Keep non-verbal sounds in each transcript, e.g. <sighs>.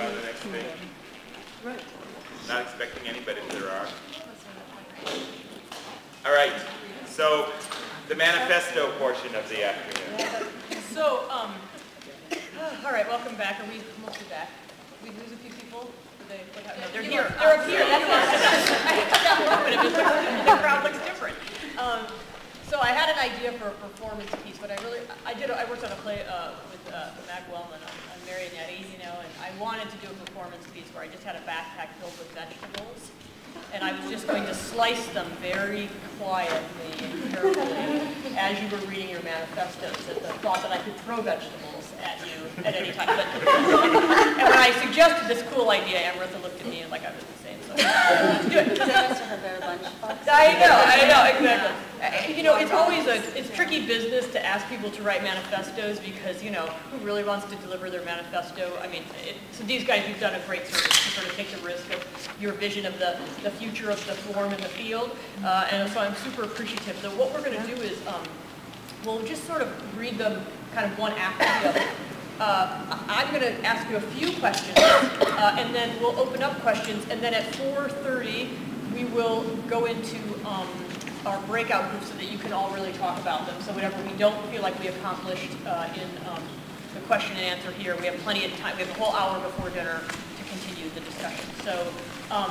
go on to the next thing? Right. Not expecting any, but if there are. All right, so the manifesto portion of the afternoon. So, um, <sighs> all right, welcome back. Are we mostly back? Did we lose a few people? Did they, what happened? No, they're here. They're up here. That's why I <laughs> had that moment. It The crowd looks different. Um, so I had an idea for a performance piece, but I really, I did, I worked on a play, uh, with, uh, Mac Wellman on, on Marionette, you know, and I wanted to do a performance piece where I just had a backpack filled with vegetables. And I was just going to slice them very quietly and carefully as you were reading your manifestos at the thought that I could throw vegetables at you at any time. But, and when I suggested this cool idea, Amrita looked at me like I was insane. So let's do it. I know, I know, exactly. Uh, You know, it's always a, it's tricky business to ask people to write manifestos because, you know, who really wants to deliver their manifesto? I mean, it, so these guys, you've done a great service to sort of take the risk of your vision of the, the future of the form in the field. Uh, and so I'm super appreciative. So what we're going to do is, um, we'll just sort of read them kind of one after the other. Uh, I'm going to ask you a few questions, uh, and then we'll open up questions, and then at 4:30, we will go into um, our breakout groups so that you can all really talk about them. So whatever we don't feel like we accomplished uh, in um, the question and answer here, we have plenty of time, we have a whole hour before dinner to continue the discussion. So, um,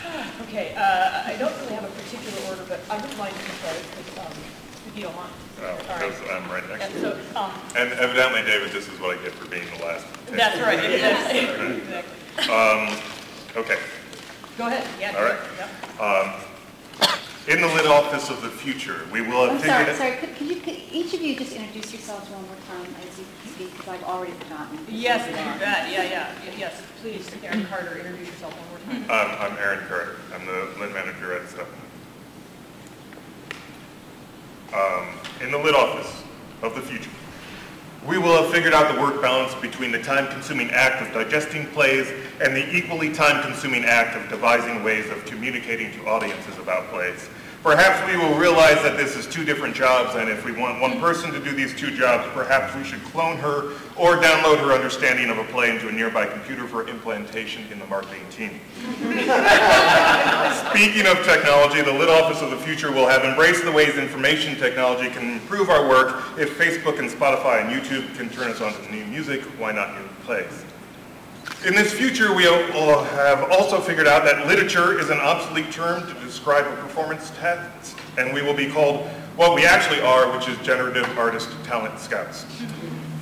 <sighs> okay, uh, I don't really have a particular order, but I wouldn't mind if you started, if, um, if you don't mind. Oh, All right. because I'm right next And to so, you. um, And evidently, David, this is what I get for being the last. that's right, exactly. <laughs> Exactly. Um, okay. Go ahead, yeah. All right. yeah. In the lit office of the future, we will have I'm have sorry, figured sorry, could, could you, could each of you just introduce yourselves one more time as you speak, because I've already forgotten. Yes, do that, yeah, yeah, yes, please, Aaron Carter, introduce yourself one more time. Um, I'm Aaron Carter. I'm the lit manager at Step. Um, in the lit office of the future, we will have figured out the work balance between the time-consuming act of digesting plays and the equally time-consuming act of devising ways of communicating to audiences about plays. Perhaps we will realize that this is two different jobs, and if we want one person to do these two jobs, perhaps we should clone her or download her understanding of a play into a nearby computer for implantation in the marketing team. <laughs> Speaking of technology, the Lit Office of the Future will have embraced the ways information technology can improve our work. If Facebook and Spotify and YouTube can turn us on to new music, why not new plays? In this future, we will have also figured out that literature is an obsolete term to describe a performance test, and we will be called what we actually are, which is generative artist talent scouts.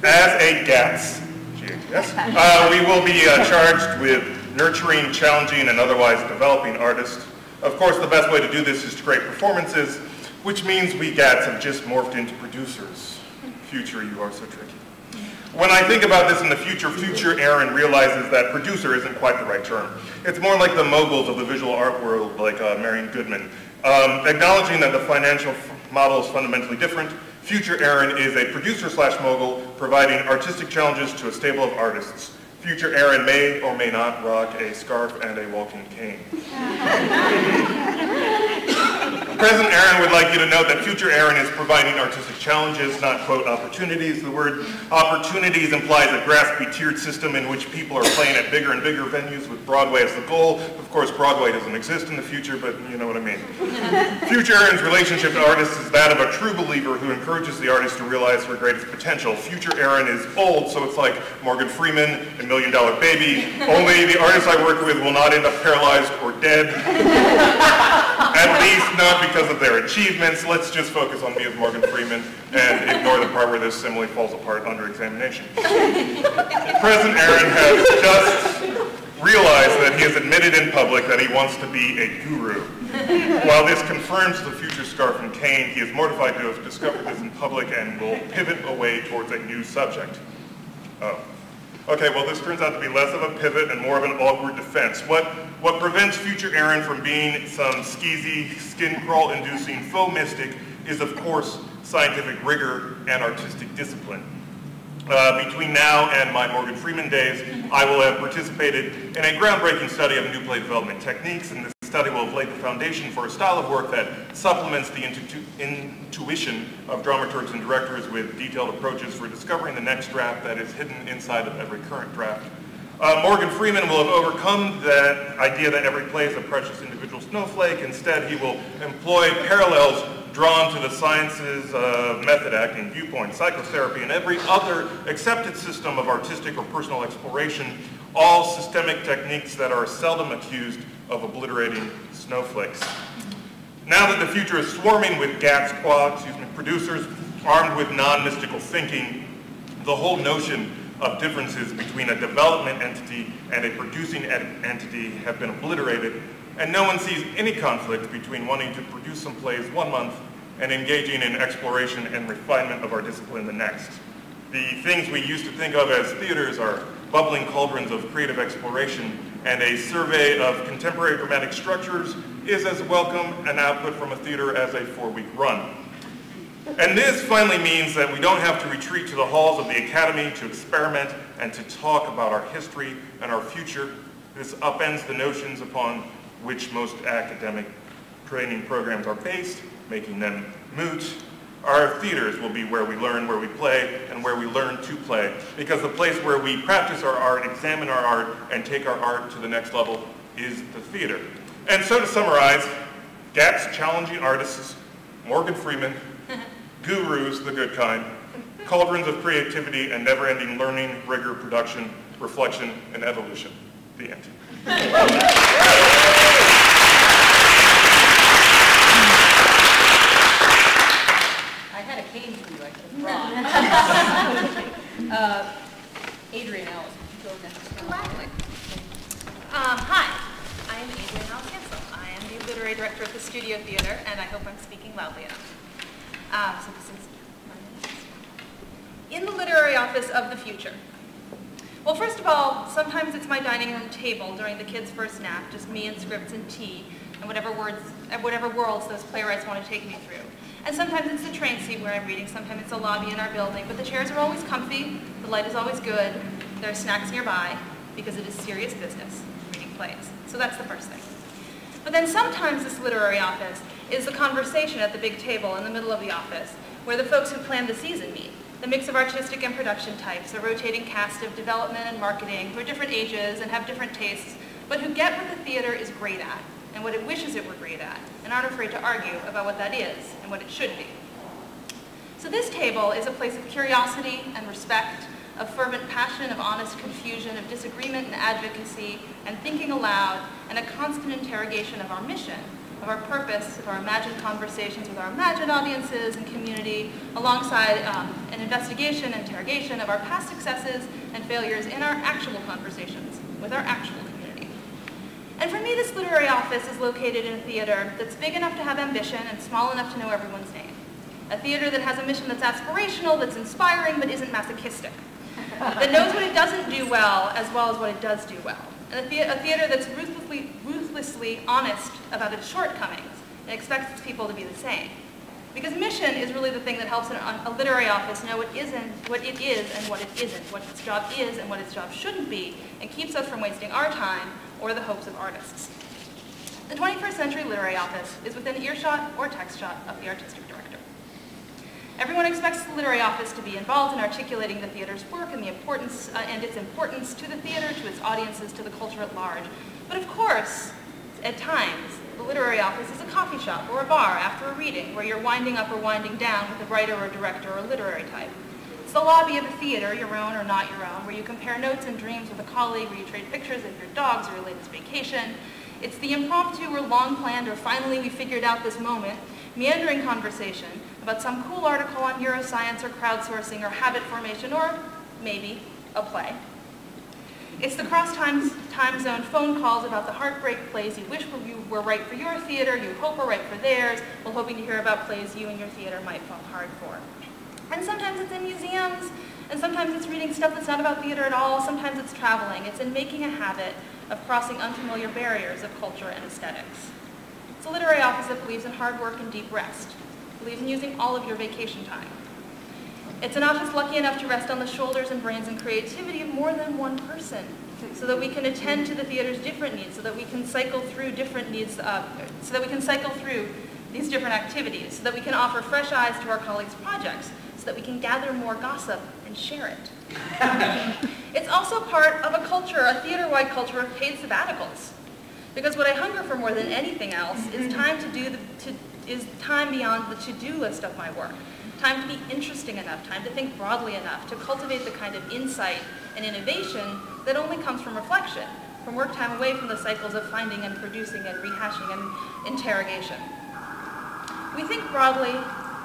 As a GATS, G-A-T-S, uh, we will be uh, charged with nurturing, challenging, and otherwise developing artists. Of course, the best way to do this is to create performances, which means we GATS have just morphed into producers. Future, you are so tricky. When I think about this in the future, future Aaron realizes that producer isn't quite the right term. It's more like the moguls of the visual art world, like uh, Marian Goodman. Um, acknowledging that the financial model is fundamentally different, future Aaron is a producer slash mogul providing artistic challenges to a stable of artists. Future Aaron may or may not rock a scarf and a walking cane. Present Aaron would like you to note that future Aaron is providing artistic challenges, not quote opportunities. The word opportunities implies a graspy tiered system in which people are playing at bigger and bigger venues with Broadway as the goal. Of course, Broadway doesn't exist in the future, but you know what I mean. future Aaron's relationship to artists is that of a true believer who encourages the artist to realize her greatest potential. Future Aaron is old, so it's like Morgan Freeman and Million Dollar Baby. Only the artists I work with will not end up paralyzed or dead. <laughs> At least not because of their achievements. Let's just focus on me as Morgan Freeman and ignore the part where this simile falls apart under examination. <laughs> President Aaron has just realized that he has admitted in public that he wants to be a guru. While this confirms the future scarf and cane, he is mortified to have discovered this in public and will pivot away towards a new subject. Oh. Okay, well this turns out to be less of a pivot and more of an awkward defense. What, what prevents future Aaron from being some skeezy, skin crawl inducing faux mystic is of course scientific rigor and artistic discipline. Uh, between now and my Morgan Freeman days, I will have participated in a groundbreaking study of new play development techniques, and this study will have laid the foundation for a style of work that supplements the intu intuition of dramaturgs and directors with detailed approaches for discovering the next draft that is hidden inside of every current draft. Uh, Morgan Freeman will have overcome that idea that every play is a precious individual snowflake. Instead, he will employ parallels drawn to the sciences of method acting, viewpoint, psychotherapy, and every other accepted system of artistic or personal exploration, all systemic techniques that are seldom accused of obliterating snowflakes. Now that the future is swarming with squad, excuse me, producers armed with non-mystical thinking, the whole notion of differences between a development entity and a producing entity have been obliterated, and no one sees any conflict between wanting to produce some plays one month and engaging in exploration and refinement of our discipline the next. The things we used to think of as theaters are bubbling cauldrons of creative exploration, and a survey of contemporary dramatic structures is as welcome an output from a theater as a four-week run. And this finally means that we don't have to retreat to the halls of the academy to experiment and to talk about our history and our future. This upends the notions upon which most academic training programs are based, making them moot. Our theaters will be where we learn, where we play, and where we learn to play. Because the place where we practice our art, examine our art, and take our art to the next level is the theater. And so to summarize, GAT's challenging artists, Morgan Freeman, <laughs> gurus, the good kind, cauldrons of creativity and never-ending learning, rigor, production, reflection, and evolution. The end. <laughs> I had a cane for you, I could have brought. Uh, Adrien-Alice, go next. Um, hi, I am Adrien-Alice Hansel. I am the literary director of the Studio Theater, and I hope I'm speaking loudly enough. Um, so this is in the literary office of the future. Well, first of all, sometimes it's my dining room table during the kids' first nap, just me and scripts and tea, and whatever words, and whatever worlds those playwrights want to take me through. And sometimes it's the train seat where I'm reading, sometimes it's a lobby in our building, but the chairs are always comfy, the light is always good, there are snacks nearby, because it is serious business, reading plays. So that's the first thing. But then sometimes this literary office is the conversation at the big table in the middle of the office, where the folks who plan the season meet. The mix of artistic and production types, a rotating cast of development and marketing who are different ages and have different tastes, but who get what the theater is great at and what it wishes it were great at, and aren't afraid to argue about what that is and what it should be. So this table is a place of curiosity and respect, of fervent passion, of honest confusion, of disagreement and advocacy, and thinking aloud, and a constant interrogation of our mission, of our purpose, of our imagined conversations with our imagined audiences and community, alongside um, an investigation and interrogation of our past successes and failures in our actual conversations with our actual community. And for me, this literary office is located in a theater that's big enough to have ambition and small enough to know everyone's name. A theater that has a mission that's aspirational, that's inspiring, but isn't masochistic. <laughs> that knows what it doesn't do well as well as what it does do well and a, a theater that's ruthlessly, ruthlessly honest about its shortcomings and expects its people to be the same. Because mission is really the thing that helps an, a literary office know what isn't, what it is and what it isn't, what its job is and what its job shouldn't be, and keeps us from wasting our time or the hopes of artists. The 21st Century Literary Office is within earshot or text shot of the artistic. Everyone expects the literary office to be involved in articulating the theater's work and the importance uh, and its importance to the theater, to its audiences, to the culture at large. But of course, at times, the literary office is a coffee shop or a bar after a reading where you're winding up or winding down with a writer or director or literary type. It's the lobby of a theater, your own or not your own, where you compare notes and dreams with a colleague, where you trade pictures of your dogs or your latest vacation. It's the impromptu or long planned or finally we figured out this moment, meandering conversation about some cool article on neuroscience or crowdsourcing or habit formation or maybe a play. It's the cross time, time zone phone calls about the heartbreak plays you wish you were right for your theater, you hope were right for theirs, while hoping to hear about plays you and your theater might fall hard for. And sometimes it's in museums, and sometimes it's reading stuff that's not about theater at all, sometimes it's traveling. It's in making a habit of crossing unfamiliar barriers of culture and aesthetics. It's a literary office that believes in hard work and deep rest, believes in using all of your vacation time. It's an office lucky enough to rest on the shoulders and brains and creativity of more than one person so that we can attend to the theater's different needs, so that we can cycle through different needs, uh, so that we can cycle through these different activities, so that we can offer fresh eyes to our colleagues' projects, so that we can gather more gossip and share it. <laughs> It's also part of a culture, a theater-wide culture of paid sabbaticals. Because what I hunger for more than anything else is mm-hmm. time to do the, to, is time beyond the to-do list of my work. Time to be interesting enough, time to think broadly enough, to cultivate the kind of insight and innovation that only comes from reflection, from work time away from the cycles of finding and producing and rehashing and interrogation. We think broadly,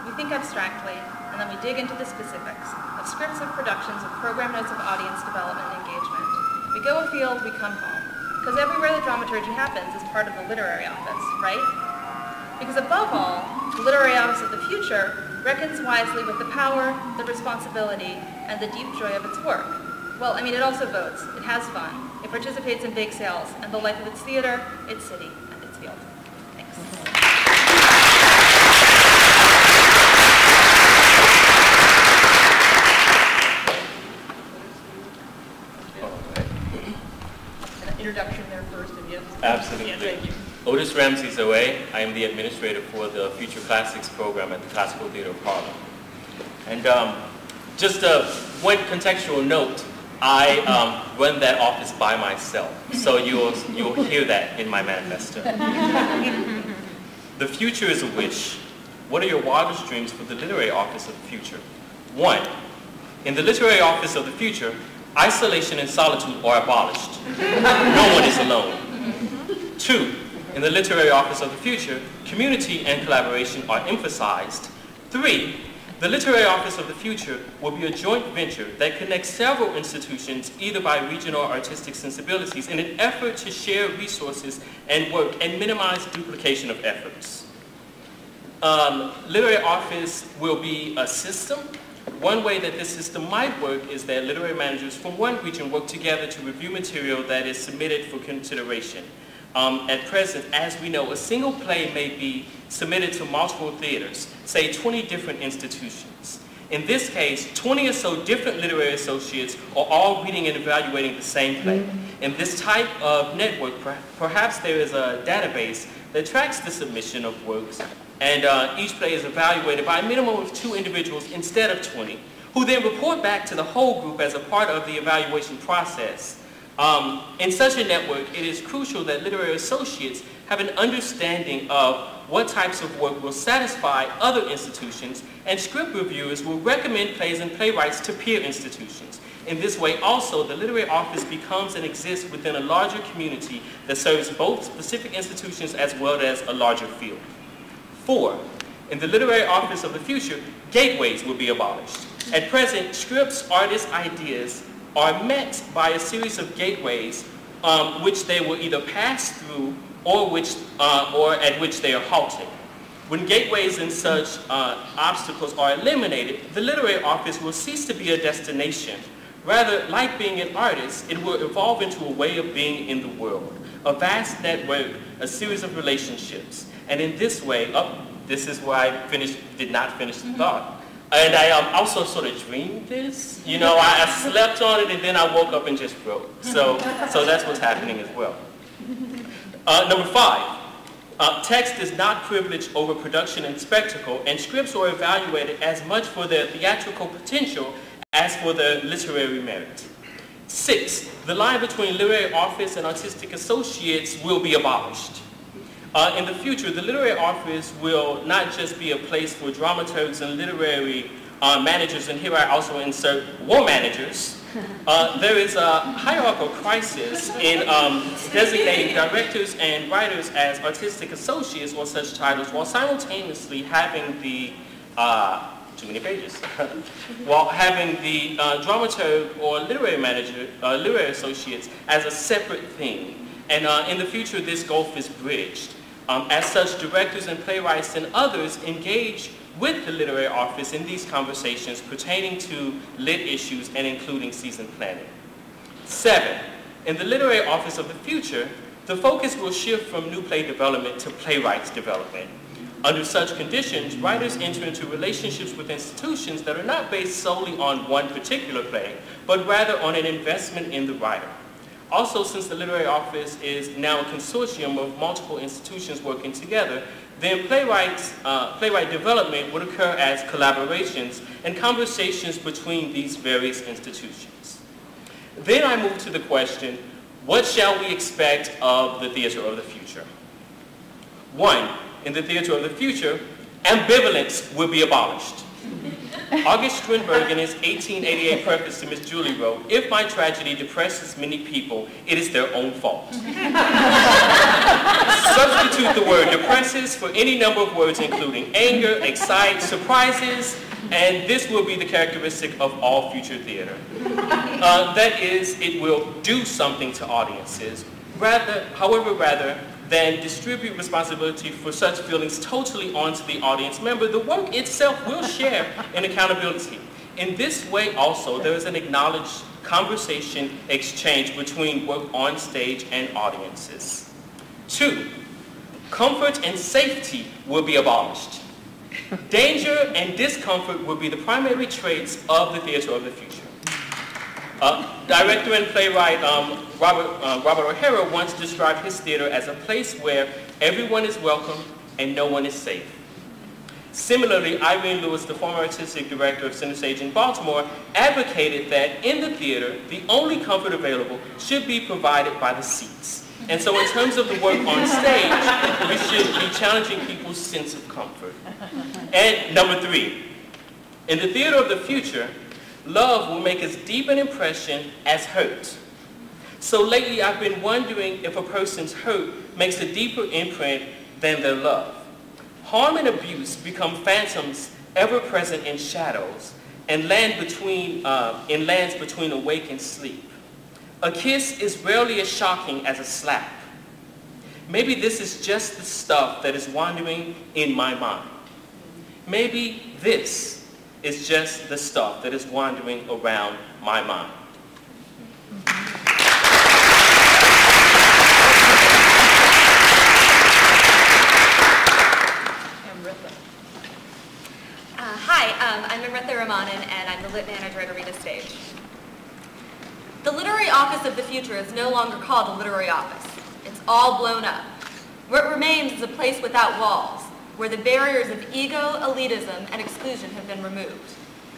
we think abstractly, and then we dig into the specifics of scripts of productions, of program notes of audience development and engagement. We go afield, we come home. Because everywhere the dramaturgy happens is part of the literary office, right? Because above all, the literary office of the future reckons wisely with the power, the responsibility, and the deep joy of its work. Well, I mean, it also votes, it has fun, it participates in bake sales, and the life of its theater, its city, and its field. Thanks. Mm-hmm. An introduction there first, and yes. Absolutely. Yeah, thank you. Otis Ramsey. I am the administrator for the Future Classics program at the Classical Theater of Harlem. And um, just a one contextual note, I um, run that office by myself, so you'll, you'll hear that in my manifesto. the future is a wish. What are your wildest dreams for the literary office of the future? One, in the literary office of the future, isolation and solitude are abolished. no one is alone. Two, in the literary office of the future, community and collaboration are emphasized. Three, the literary office of the future will be a joint venture that connects several institutions either by regional or artistic sensibilities in an effort to share resources and work and minimize duplication of efforts. Um, literary office will be a system. One way that this system might work is that literary managers from one region work together to review material that is submitted for consideration. Um, at present, as we know, a single play may be submitted to multiple theaters, say 20 different institutions. In this case, 20 or so different literary associates are all reading and evaluating the same play. In this type of network, per perhaps there is a database that tracks the submission of works, and uh, each play is evaluated by a minimum of two individuals instead of 20, who then report back to the whole group as a part of the evaluation process. Um, in such a network, it is crucial that literary associates have an understanding of what types of work will satisfy other institutions, and script reviewers will recommend plays and playwrights to peer institutions. In this way also, the literary office becomes and exists within a larger community that serves both specific institutions as well as a larger field. Four, in the literary office of the future, gateways will be abolished. At present, scripts, artists' ideas are met by a series of gateways um, which they will either pass through or, which, uh, or at which they are halted. When gateways and such uh, obstacles are eliminated, the literary office will cease to be a destination. Rather, like being an artist, it will evolve into a way of being in the world, a vast network, a series of relationships. And in this way, oh, this is where I finished, did not finish the thought. And I um, also sort of dreamed this. You know, I, I, slept on it and then I woke up and just wrote. So, so that's what's happening as well. Uh, number five, uh, text is not privileged over production and spectacle, and scripts are evaluated as much for their theatrical potential as for their literary merit. Six, the line between literary office and artistic associates will be abolished. Uh, in the future, the literary office will not just be a place for dramaturgs and literary uh, managers, and here I also insert war managers. <laughs> Uh, there is a hierarchical crisis in um, designating directors and writers as artistic associates or such titles while simultaneously having the, uh, too many pages, <laughs> while having the uh, dramaturg or literary manager, uh, literary associates as a separate thing. And uh, in the future, this gulf is bridged. Um, as such, directors and playwrights and others engage with the literary office in these conversations pertaining to lit issues and including season planning. Seven, in the literary office of the future, the focus will shift from new play development to playwrights development. Under such conditions, writers enter into relationships with institutions that are not based solely on one particular play, but rather on an investment in the writer. Also, since the Literary Office is now a consortium of multiple institutions working together, then playwrights, uh, playwright development would occur as collaborations and conversations between these various institutions. Then I move to the question, what shall we expect of the theater of the future? One, in the theater of the future, ambivalence will be abolished. August Strindberg in his 1888 preface to Miss Julie wrote, if my tragedy depresses many people, it is their own fault. <laughs> Substitute the word depresses for any number of words including anger, excite, surprises, and this will be the characteristic of all future theater. Uh, that is, it will do something to audiences, rather, however rather, than distribute responsibility for such feelings totally onto the audience member, the work itself will share <laughs> in accountability. In this way also, there is an acknowledged conversation exchange between work on stage and audiences. Two, comfort and safety will be abolished. <laughs> Danger and discomfort will be the primary traits of the theater of the future. Uh, director and playwright um, Robert, uh, Robert O'Hara once described his theater as a place where everyone is welcome and no one is safe. Similarly, Irene Lewis, the former artistic director of Center Stage in Baltimore, advocated that in the theater, the only comfort available should be provided by the seats. And so in terms of the work on stage, we should be challenging people's sense of comfort. And number three, in the theater of the future, love will make as deep an impression as hurt. So lately I've been wondering if a person's hurt makes a deeper imprint than their love. Harm and abuse become phantoms ever present in shadows and land between, uh, in lands between awake and sleep. A kiss is rarely as shocking as a slap. Maybe this is just the stuff that is wandering in my mind. Maybe this is just the stuff that is wandering around my mind. Uh, hi, um, I'm Amrita Ramanan, and I'm the lit manager at Arena Stage. The literary office of the future is no longer called the literary office. It's all blown up. What remains is a place without walls, where the barriers of ego, elitism, and exclusion have been removed.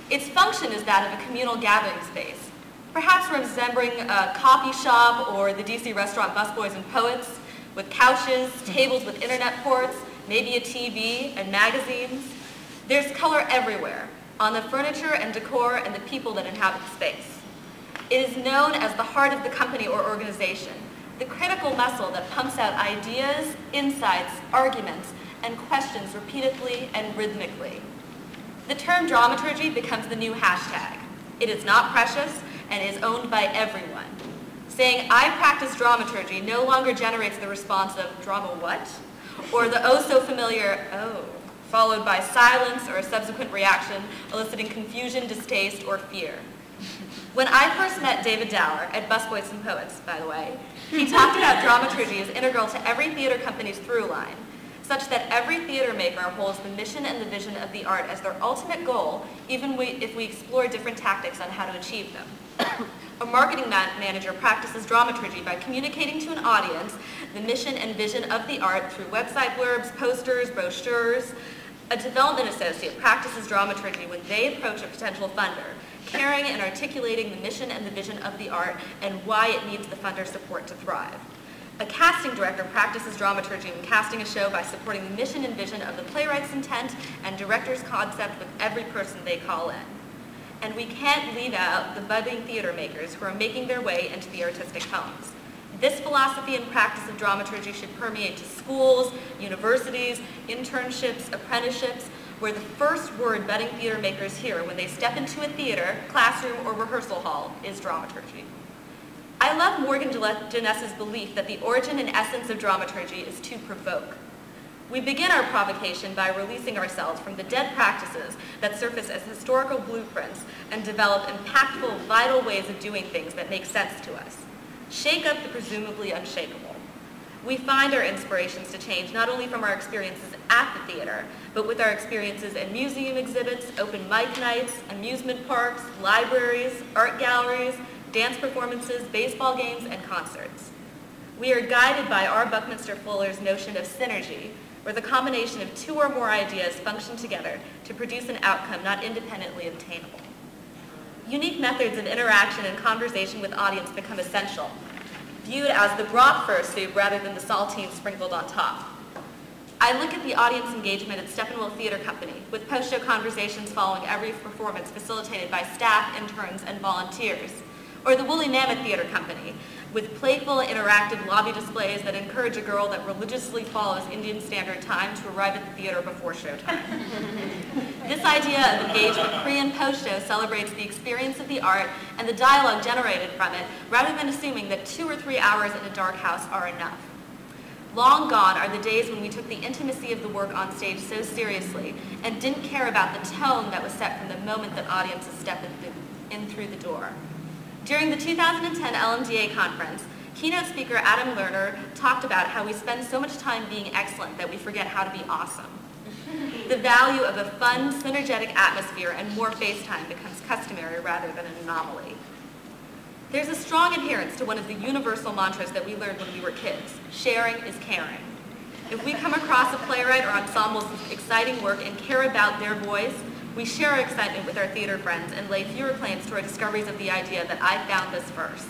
Its function is that of a communal gathering space, perhaps resembling a coffee shop or the DC restaurant Busboys and Poets, with couches, tables with internet ports, maybe a TV, and magazines. There's color everywhere, on the furniture and decor and the people that inhabit the space. It is known as the heart of the company or organization, the critical muscle that pumps out ideas, insights, arguments, and questions repeatedly and rhythmically. The term dramaturgy becomes the new hashtag. It is not precious and is owned by everyone. Saying, I practice dramaturgy no longer generates the response of, drama what? Or the oh so familiar, oh, followed by silence or a subsequent reaction eliciting confusion, distaste, or fear. When I first met David Dower at Busboys and Poets, by the way, he talked about dramaturgy as integral to every theater company's through line, such that every theater maker holds the mission and the vision of the art as their ultimate goal, even we, if we explore different tactics on how to achieve them. <coughs> A marketing man manager practices dramaturgy by communicating to an audience the mission and vision of the art through website blurbs, posters, brochures. A development associate practices dramaturgy when they approach a potential funder, caring and articulating the mission and the vision of the art and why it needs the funder's support to thrive. A casting director practices dramaturgy when casting a show by supporting the mission and vision of the playwright's intent and director's concept with every person they call in. And we can't leave out the budding theater makers who are making their way into the artistic homes. This philosophy and practice of dramaturgy should permeate to schools, universities, internships, apprenticeships, where the first word budding theater makers hear when they step into a theater, classroom, or rehearsal hall is dramaturgy. I love Morgan Jenness' belief that the origin and essence of dramaturgy is to provoke. We begin our provocation by releasing ourselves from the dead practices that surface as historical blueprints and develop impactful, vital ways of doing things that make sense to us. Shake up the presumably unshakable. We find our inspirations to change not only from our experiences at the theater, but with our experiences in museum exhibits, open mic nights, amusement parks, libraries, art galleries, dance performances, baseball games, and concerts. We are guided by R. Buckminster Fuller's notion of synergy, where the combination of two or more ideas function together to produce an outcome not independently obtainable. unique methods of interaction and conversation with audience become essential, viewed as the broth first soup rather than the saltine sprinkled on top. I look at the audience engagement at Steppenwolf Theater Company, with post-show conversations following every performance facilitated by staff, interns, and volunteers. Or the Woolly Mammoth Theater Company, with playful, interactive lobby displays that encourage a girl that religiously follows Indian Standard Time to arrive at the theater before showtime. <laughs> this idea of engagement pre and post-show celebrates the experience of the art and the dialogue generated from it, rather than assuming that two or three hours in a dark house are enough. Long gone are the days when we took the intimacy of the work on stage so seriously and didn't care about the tone that was set from the moment that audiences step in, in through the door. During the 2010 LMDA conference, keynote speaker Adam Lerner talked about how we spend so much time being excellent that we forget how to be awesome. <laughs> the value of a fun, synergetic atmosphere and more face time becomes customary rather than an anomaly. There's a strong adherence to one of the universal mantras that we learned when we were kids. Sharing is caring. If we come across a playwright or ensemble's exciting work and care about their voice, we share our excitement with our theater friends and lay fewer claims to our discoveries of the idea that I found this first.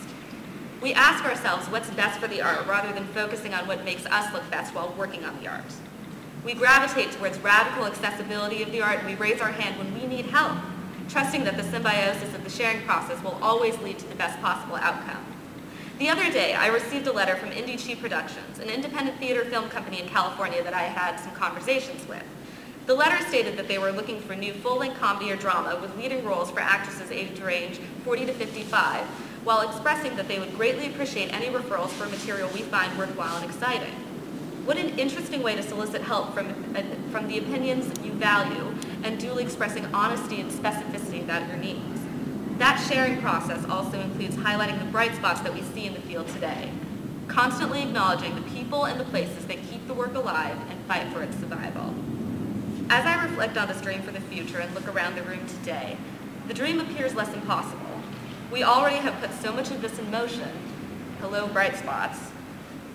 We ask ourselves what's best for the art rather than focusing on what makes us look best while working on the art. We gravitate towards radical accessibility of the art and we raise our hand when we need help trusting that the symbiosis of the sharing process will always lead to the best possible outcome. The other day, I received a letter from Indie Chi Productions, an independent theater film company in California that I had some conversations with. The letter stated that they were looking for new full-length comedy or drama with leading roles for actresses aged range 40 to 55, while expressing that they would greatly appreciate any referrals for material we find worthwhile and exciting. What an interesting way to solicit help from, uh, from the opinions you value and duly expressing honesty and specificity about your needs. That sharing process also includes highlighting the bright spots that we see in the field today, constantly acknowledging the people and the places that keep the work alive and fight for its survival. As I reflect on this dream for the future and look around the room today, the dream appears less impossible. We already have put so much of this in motion. Hello, bright spots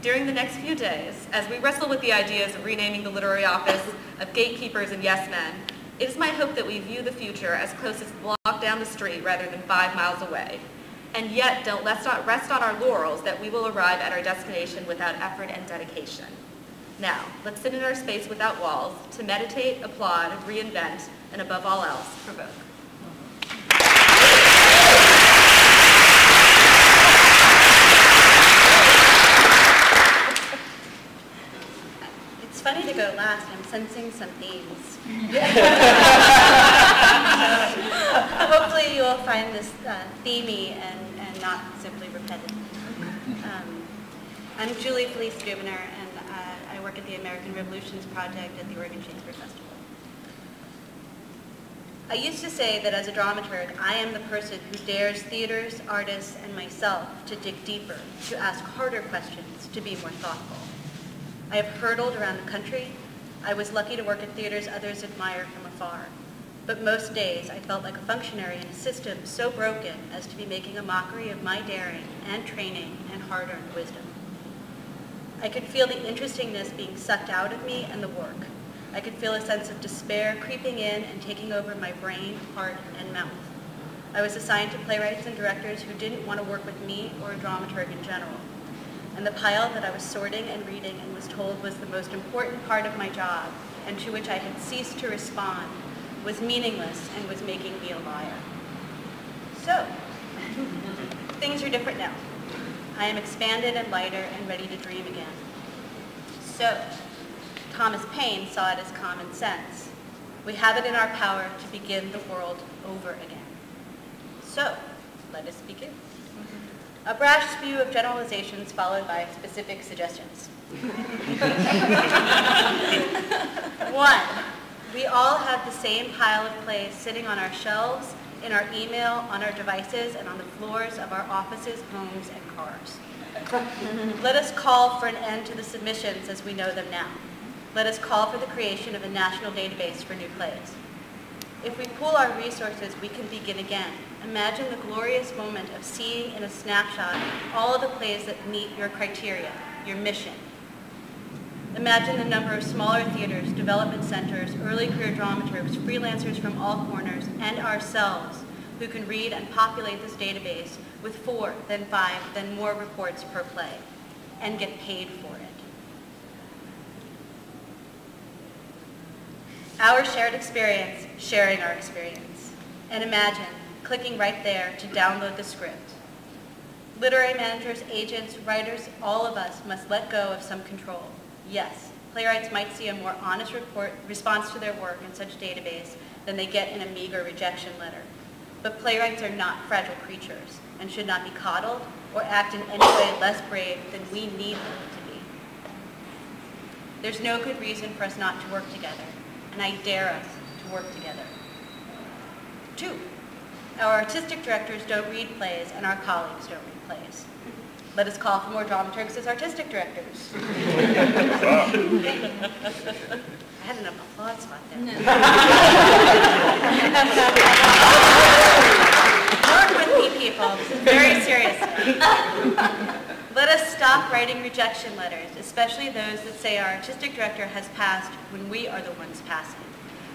during the next few days, as we wrestle with the ideas of renaming the literary office, of gatekeepers and yes men, it is my hope that we view the future as close as block down the street rather than five miles away, and yet don't let's not rest on our laurels that we will arrive at our destination without effort and dedication. Now, let's sit in our space without walls to meditate, applaud, reinvent, and above all else, provoke. It's funny to go last. I'm sensing some themes. <laughs> hopefully you will find this uh, themey and, and not simply repetitive. Um, I'm Julie Felise Dubiner, work at the American Revolutions Project at the Oregon Shakespeare Festival. I used to say that as a dramaturg, I am the person who dares theaters, artists, and myself to dig deeper, to ask harder questions, to be more thoughtful. I have hurtled around the country. I was lucky to work at theaters others admire from afar. But most days I felt like a functionary in a system so broken as to be making a mockery of my daring and training and hard-earned wisdom. I could feel the interestingness being sucked out of me and the work. I could feel a sense of despair creeping in and taking over my brain, heart, and mouth. I was assigned to playwrights and directors who didn't want to work with me or a dramaturg in general and the pile that I was sorting and reading and was told was the most important part of my job and to which I had ceased to respond was meaningless and was making me a liar. So, <laughs> things are different now. I am expanded and lighter and ready to dream again. So, Thomas Paine saw it as common sense. We have it in our power to begin the world over again. So, let us begin. A brash spew of generalizations followed by specific suggestions. <laughs> One, we all have the same pile of plays sitting on our shelves, in our email, on our devices, and on the floors of our offices, homes, and cars. <laughs> Let us call for an end to the submissions as we know them now. Let us call for the creation of a national database for new plays. If we pool our resources, we can begin again. Imagine the glorious moment of seeing in a snapshot all of the plays that meet your criteria, your mission. Imagine the number of smaller theaters, development centers, early career dramaturgs, freelancers from all corners, and ourselves who can read and populate this database with four, then five, then more reports per play, and get paid for it. Our shared experience, sharing our experience. And imagine clicking right there to download the script. Literary managers, agents, writers, all of us must let go of some control. Yes, playwrights might see a more honest report, response to their work in such database than they get in a meager rejection letter. But playwrights are not fragile creatures and should not be coddled or act in any way less brave than we need them to be. There's no good reason for us not to work together, and I dare us to work together. Two, our artistic directors don't read plays and our colleagues don't read plays. Let us call for more dramaturgs as artistic directors. I had an applause spot there. Work with me, people. This is very serious. Let us stop writing rejection letters, especially those that say our artistic director has passed when we are the ones passing.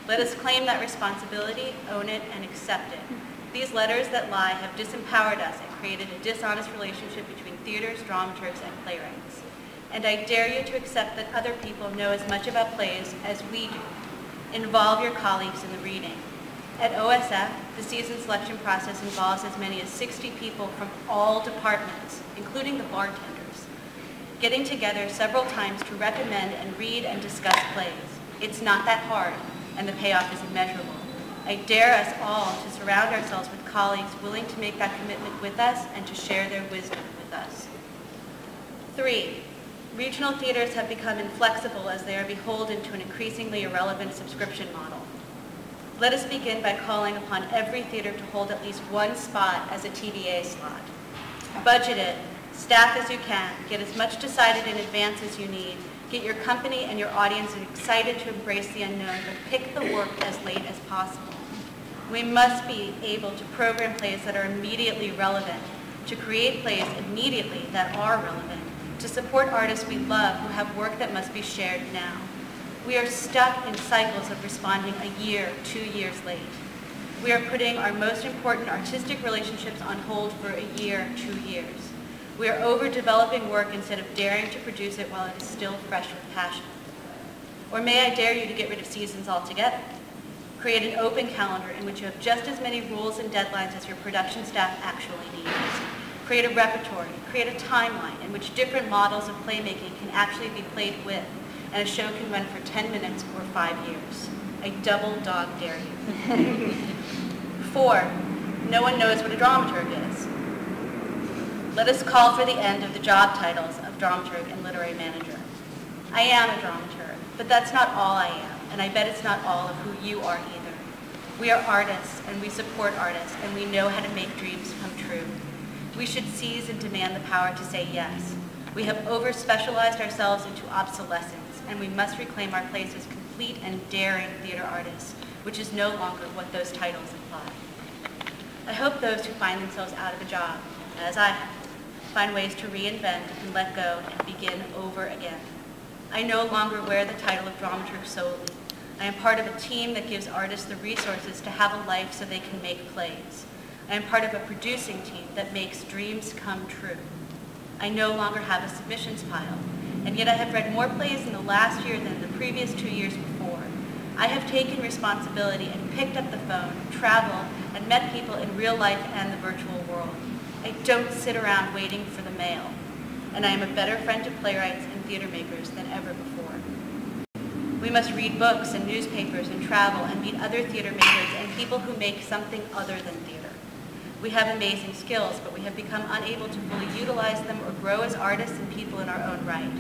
Let us claim that responsibility, own it, and accept it. These letters that lie have disempowered us and created a dishonest relationship between theaters, dramaturgs, and playwrights. And I dare you to accept that other people know as much about plays as we do. Involve your colleagues in the reading. At OSF, the season selection process involves as many as 60 people from all departments, including the bartenders, getting together several times to recommend and read and discuss plays. It's not that hard, and the payoff is immeasurable. I dare us all to surround ourselves with colleagues willing to make that commitment with us and to share their wisdom with us. Three, regional theaters have become inflexible as they are beholden to an increasingly irrelevant subscription model. Let us begin by calling upon every theater to hold at least one spot as a TBA slot. Budget it, staff as you can, get as much decided in advance as you need, get your company and your audience excited to embrace the unknown, but pick the work as late as possible. We must be able to program plays that are immediately relevant, to create plays immediately that are relevant, to support artists we love who have work that must be shared now. We are stuck in cycles of responding a year, two years late. We are putting our most important artistic relationships on hold for a year, two years. We are overdeveloping work instead of daring to produce it while it is still fresh with passion. Or may I dare you to get rid of seasons altogether? Create an open calendar in which you have just as many rules and deadlines as your production staff actually needs. Create a repertory, create a timeline in which different models of playmaking can actually be played with, and a show can run for 10 minutes or five years. I double dog dare you. <laughs> Four, no one knows what a dramaturg is. Let us call for the end of the job titles of dramaturg and literary manager. I am a dramaturg, but that's not all I am and I bet it's not all of who you are either. We are artists, and we support artists, and we know how to make dreams come true. We should seize and demand the power to say yes. We have over-specialized ourselves into obsolescence, and we must reclaim our place as complete and daring theater artists, which is no longer what those titles imply. I hope those who find themselves out of a job, as I have, find ways to reinvent and let go and begin over again. I no longer wear the title of dramaturg solely. I am part of a team that gives artists the resources to have a life so they can make plays. I am part of a producing team that makes dreams come true. I no longer have a submissions pile, and yet I have read more plays in the last year than the previous two years before. I have taken responsibility and picked up the phone, traveled, and met people in real life and the virtual world. I don't sit around waiting for the mail, and I am a better friend to playwrights and theater makers than ever before. We must read books and newspapers and travel and meet other theater makers and people who make something other than theater. We have amazing skills, but we have become unable to fully utilize them or grow as artists and people in our own right.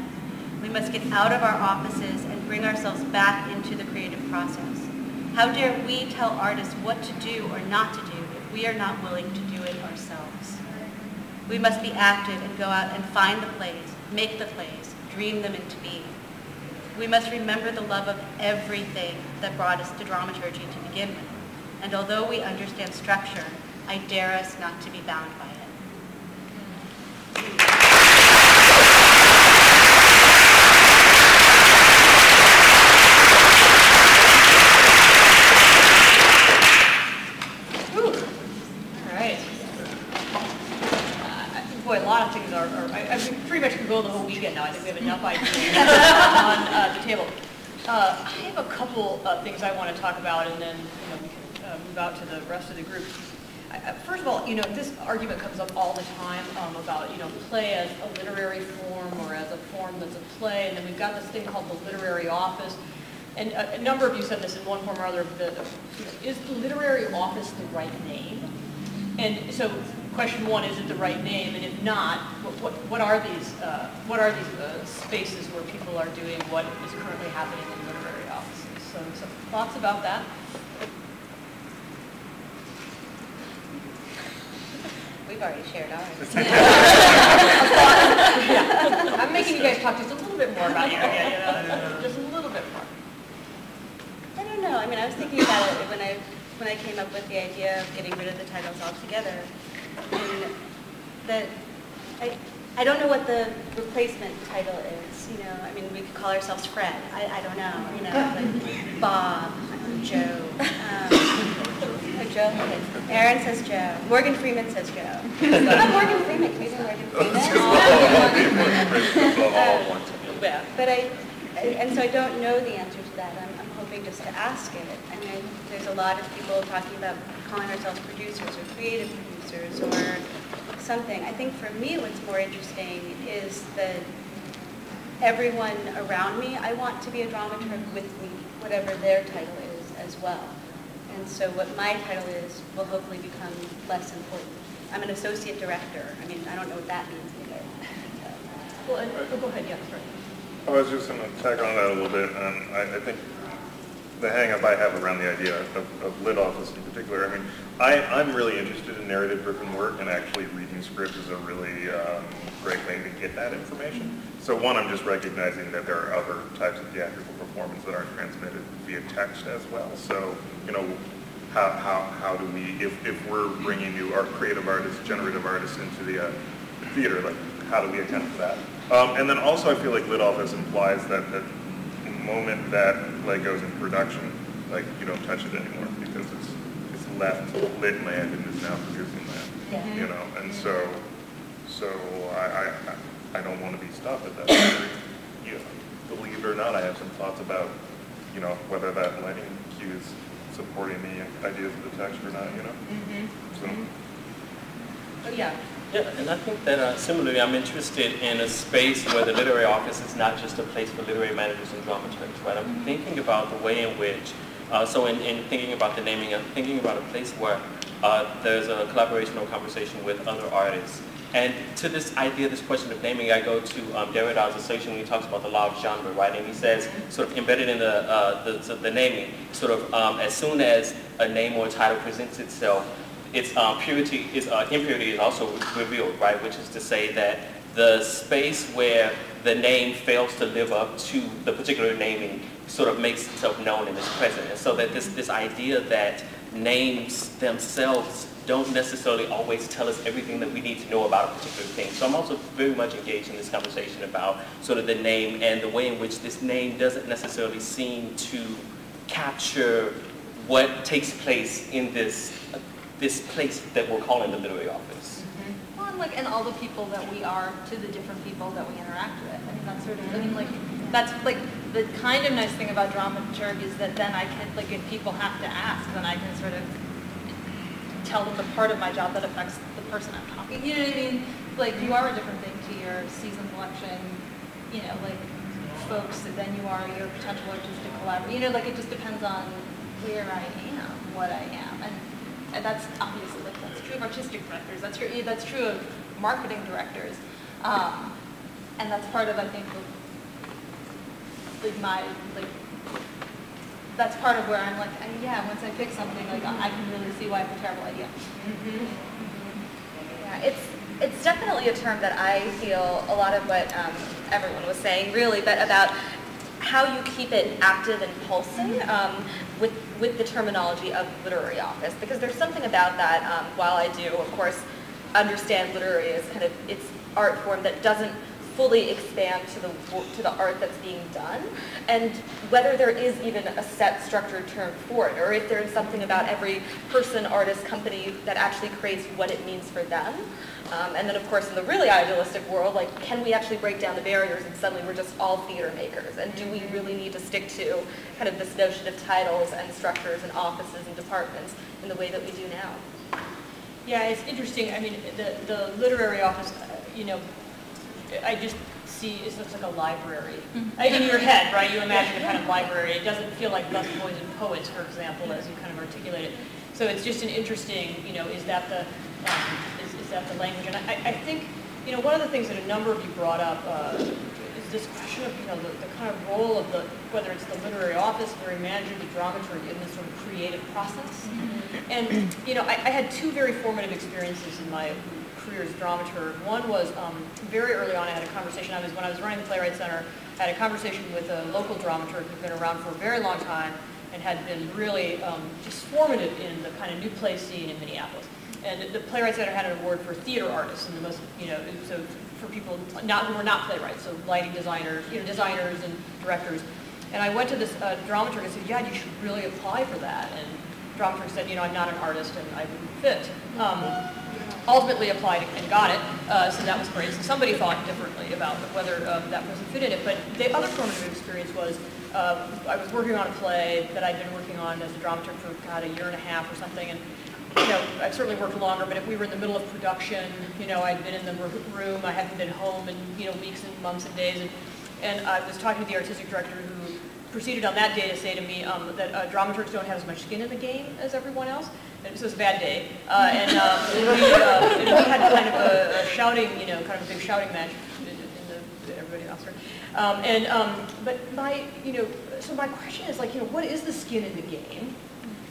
We must get out of our offices and bring ourselves back into the creative process. How dare we tell artists what to do or not to do if we are not willing to do it ourselves? We must be active and go out and find the plays, make the plays, dream them into being. We must remember the love of everything that brought us to dramaturgy to begin with. And although we understand structure, I dare us not to be bound by it. Uh, boy, a lot of things are, are I, I, pretty much could go the whole weekend now. I think we have enough ideas. <laughs> Uh, I have a couple of things I want to talk about, and then, you know, we can uh, move out to the rest of the group. I- First of all, you know, this argument comes up all the time um, about, you know, play as a literary form or as a form that's a play, and then we've got this thing called the literary office. And a, a number of you said this in one form or other, the, the- is literary office the right name? And so, question one, is it the right name? And if not, what, what, what are these, uh, what are these uh, spaces where people are doing what is currently happening in literary offices? So, some thoughts about that? We've already shared ours. <laughs> <laughs> <laughs> I'm making you guys talk just a little bit more about your area, you know, just a little bit more. I don't know, I mean, I was thinking about it when I, when I came up with the idea of getting rid of the titles altogether. And that, I, I don't know what the replacement title is, you know, I mean, we could call ourselves Fred, I, I don't know, you know, like Bob, Joe. um, Oh, Joe, okay. Aaron says Joe, Morgan Freeman says Joe. Oh, Morgan Freeman, can we say Morgan Freeman? <laughs> Yeah. But I, I- and so I don't know the answer to that. I'm, I'm hoping just to ask it. I mean, there's a lot of people talking about calling ourselves producers or creative producers or something. I think for me, what's more interesting is that everyone around me, I want to be a dramaturg with me, whatever their title is as well. And so what my title is will hopefully become less important. I'm an associate director. I mean, I don't know what that means either. <laughs> Well, and, oh, go ahead, yeah, sorry. I was just going to tack on that a little bit, and I, I think the hang-up I have around the idea of, of lit office in particular, I mean, I, I'm really interested in narrative-driven work, and actually reading scripts is a really um, great way to get that information. So one, I'm just recognizing that there are other types of theatrical performance that aren't transmitted via text as well. So, you know, how, how, how do we, if, if we're bringing new art, creative artists, generative artists into the, uh, theater, like, how do we account for that? Um, and then also, I feel like lit office implies that the moment that play goes in production, like, you don't touch it anymore left lit land and is now producing land. You know, and so, so I, I, I don't want to be stopped at that. Point. You know, Believe it or not, I have some thoughts about, you know, whether that lighting cue is supporting the ideas of the text or not, you know? Mm-hmm. So. Mm-hmm. Oh, yeah, Yeah, and I think that uh, similarly, I'm interested in a space where the literary office is not just a place for literary managers and dramaturgs, right? I'm mm-hmm. thinking about the way in which, uh, so in, in thinking about the naming, I'm thinking about a place where uh, there's a collaboration or conversation with other artists. And to this idea, this question of naming, I go to um, Derrida's assertion when he talks about the law of genre, right? And he says, sort of embedded in the, uh, the, so the naming, sort of um, as soon as a name or a title presents itself, its um, purity is uh, impurity is also revealed, right? Which is to say that the space where the name fails to live up to the particular naming sort of makes itself known and is present. And so that this, this idea that names themselves don't necessarily always tell us everything that we need to know about a particular thing. So I'm also very much engaged in this conversation about sort of the name and the way in which this name doesn't necessarily seem to capture what takes place in this, this place that we're calling the literary office. Mm-hmm. Well, and like, and all the people that we are to the different people that we interact with. I mean, that's sort of, I mean, like, that's like, the kind of nice thing about dramaturg is that then I can, like, if people have to ask, then I can sort of tell them the part of my job that affects the person I'm talking. You know what I mean? Like, you are a different thing to your season selection, you know, like, folks than you are your potential artistic collaborator. You know, like, it just depends on where I am, what I am. And, and that's obviously, like, that's true of artistic directors. That's true, that's true of marketing directors. Um, and that's part of, I think, the, like, my, like, that's part of where I'm like, uh, yeah, once I pick something, like, I can really see why it's a terrible idea. Yeah, it's, it's definitely a term that I feel a lot of what um, everyone was saying really, but about how you keep it active and pulsing um, with, with the terminology of literary office. Because there's something about that, um, while I do, of course, understand literary as kind of its art form that doesn't fully expand to the, to the art that's being done, and whether there is even a set structured term for it, or if there's something about every person, artist, company that actually creates what it means for them. Um, and then, of course, in the really idealistic world, like, can we actually break down the barriers and suddenly we're just all theater makers? And do we really need to stick to kind of this notion of titles and structures and offices and departments in the way that we do now? Yeah, it's interesting, I mean, the, the literary office, uh, you know, I just see, it looks like a library. Like, In your head, right, you imagine a kind of library, it doesn't feel like Bus Boys and Poets, for example, as you kind of articulated. So it's just an interesting, you know, is that the, um, is, is that the language? And I, I think, you know, one of the things that a number of you brought up uh, is this question of, you know, the, the kind of role of the, whether it's the literary office, literary manager, the dramaturg in this sort of creative process. And, you know, I, I had two very formative experiences in my career as dramaturg. One was um, very early on, I had a conversation, I was, when I was running the Playwrights' Center, I had a conversation with a local dramaturg who'd been around for a very long time and had been really um, just formative in the kind of new play scene in Minneapolis. And the Playwrights' Center had an award for theater artists and the most, you know, so for people not, who were not playwrights, so lighting designers, you know, designers and directors. And I went to this uh, dramaturg and said, yeah, you should really apply for that. And dramaturg said, you know, I'm not an artist and I wouldn't fit. Um, ultimately applied and got it, uh, so that was great. So somebody thought differently about whether um, that person fit in it. But the other formative experience was uh, I was working on a play that I'd been working on as a dramaturg for God a year and a half or something, and you know I've certainly worked longer. But if we were in the middle of production, you know I'd been in the room, I hadn't been home in you know weeks and months and days, and and I was talking to the artistic director who proceeded on that day to say to me um, that uh, dramaturgs don't have as much skin in the game as everyone else. It was a bad day. Uh, and, um, we, uh, and we had kind of a, a shouting, you know, kind of a big shouting match in, the, everybody else. Um, and, um, but my, you know, so my question is like, you know, what is the skin in the game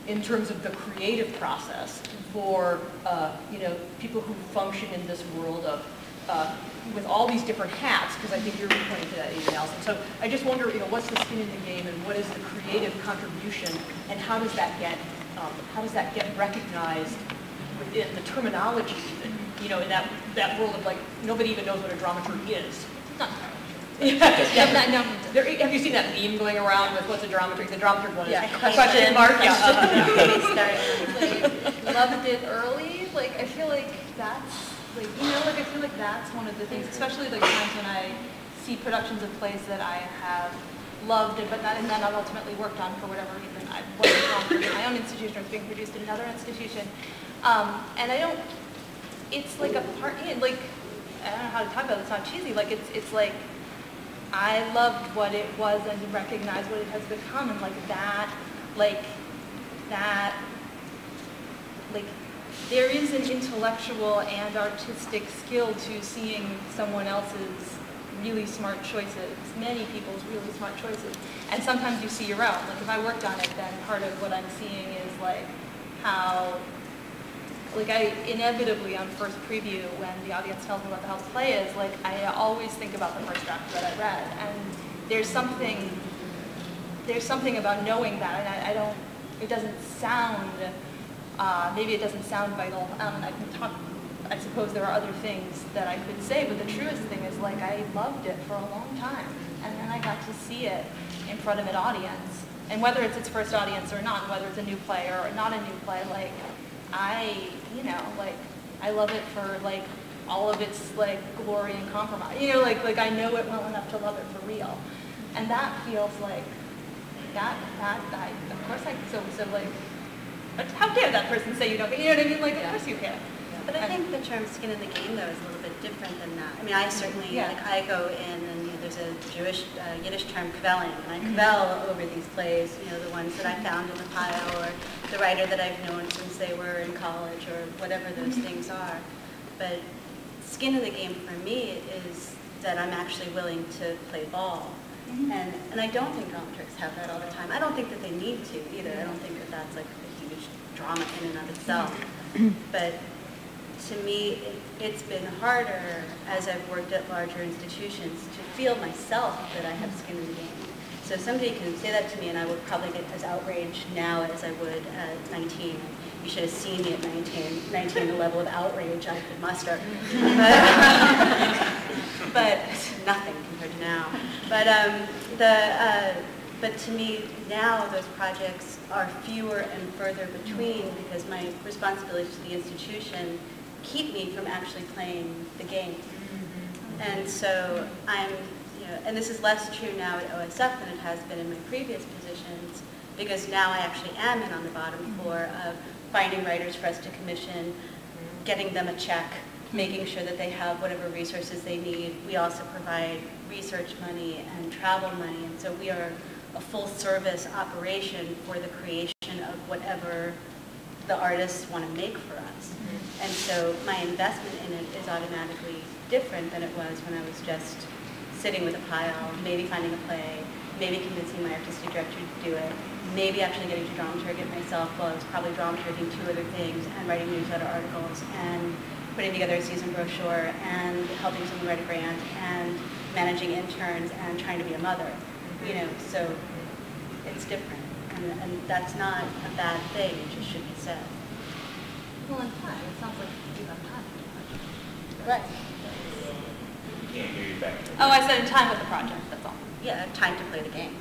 in terms of the creative process for, uh, you know, people who function in this world of uh, with all these different hats, because I think you're pointing to that, Adrien-Alice. So I just wonder, you know, what's the skin in the game and what is the creative contribution and how does that get, um, how does that get recognized within the terminology, that, you know, in that, that world of like, nobody even knows what a dramaturg is. Not Yeah, Yeah, no, no. There, have you seen that meme going around with what's a dramaturg? The dramaturg one Yeah, question mark. Yeah, <laughs> <laughs> like, loved it early. Like I feel like that's like you know like I feel like that's one of the things, especially like times when I see productions of plays that I have loved it, but not and then I've ultimately worked on for whatever reason. I wasn't for my own institution or it's being produced in another institution, um, and I don't. It's like a part. Like I don't know how to talk about it. It's not cheesy. Like it's it's like I loved what it was and recognized what it has become and like that, like that, like there is an intellectual and artistic skill to seeing someone else's really smart choices, many people's really smart choices. And sometimes you see your own. Like if I worked on it, then part of what I'm seeing is like how like I inevitably on first preview when the audience tells me what the hell's play is, like I always think about the first draft that I read, and there's something there's something about knowing that, and I, I don't. It doesn't sound. Uh, maybe it doesn't sound vital. Um, I can talk. I suppose there are other things that I could say, but the truest thing is like I loved it for a long time, and then I got to see it in front of an audience, and whether it's its first audience or not, whether it's a new play or not a new play, like I, you know, like I love it for like all of its like glory and compromise. You know, like like I know it well enough to love it for real, and that feels like that that I of course I so so like. How dare that person say you don't? You know what I mean? Like of course you can. But I think the term skin in the game, though, is a little bit different than that. I mean, I certainly, Yeah. like, I go in and, you know, there's a Jewish, uh, Yiddish term, kvelling, and I mm-hmm. kvell over these plays, you know, the ones that I found in the pile, or the writer that I've known since they were in college, or whatever those mm-hmm. things are. But skin in the game for me is that I'm actually willing to play ball. Mm-hmm. And, and I don't think dramaturgs have that all the time. I don't think that they need to either. I don't think that that's like a huge drama in and of itself. But to me, it, it's been harder as I've worked at larger institutions to feel myself that I have skin in the game. So somebody can say that to me and I would probably get as outraged now as I would at 19. You should have seen me at 19, 19 the level of outrage I could muster. But, <laughs> but nothing compared to now. But um, the, uh, but to me, now those projects are fewer and further between because my responsibility to the institution keep me from actually playing the game. Mm-hmm. And so I'm, you know, and this is less true now at OSF than it has been in my previous positions, because now I actually am in on the bottom mm-hmm. floor of finding writers for us to commission, getting them a check, making mm-hmm. sure that they have whatever resources they need. We also provide research money and travel money, and so we are a full-service operation for the creation of whatever the artists want to make for us. Mm-hmm. And so my investment in it is automatically different than it was when I was just sitting with a pile, maybe finding a play, maybe convincing my artistic director to do it, maybe actually getting to dramaturg it myself while I was probably dramaturging two other things and writing newsletter articles and putting together a season brochure and helping someone write a grant and managing interns and trying to be a mother. You know, so it's different. And, and that's not a bad thing, it just should be said. Well, in time, it sounds like you have time. Right. Can't hear you back. Oh, I said in time with the project, that's all. Yeah, time to play the game.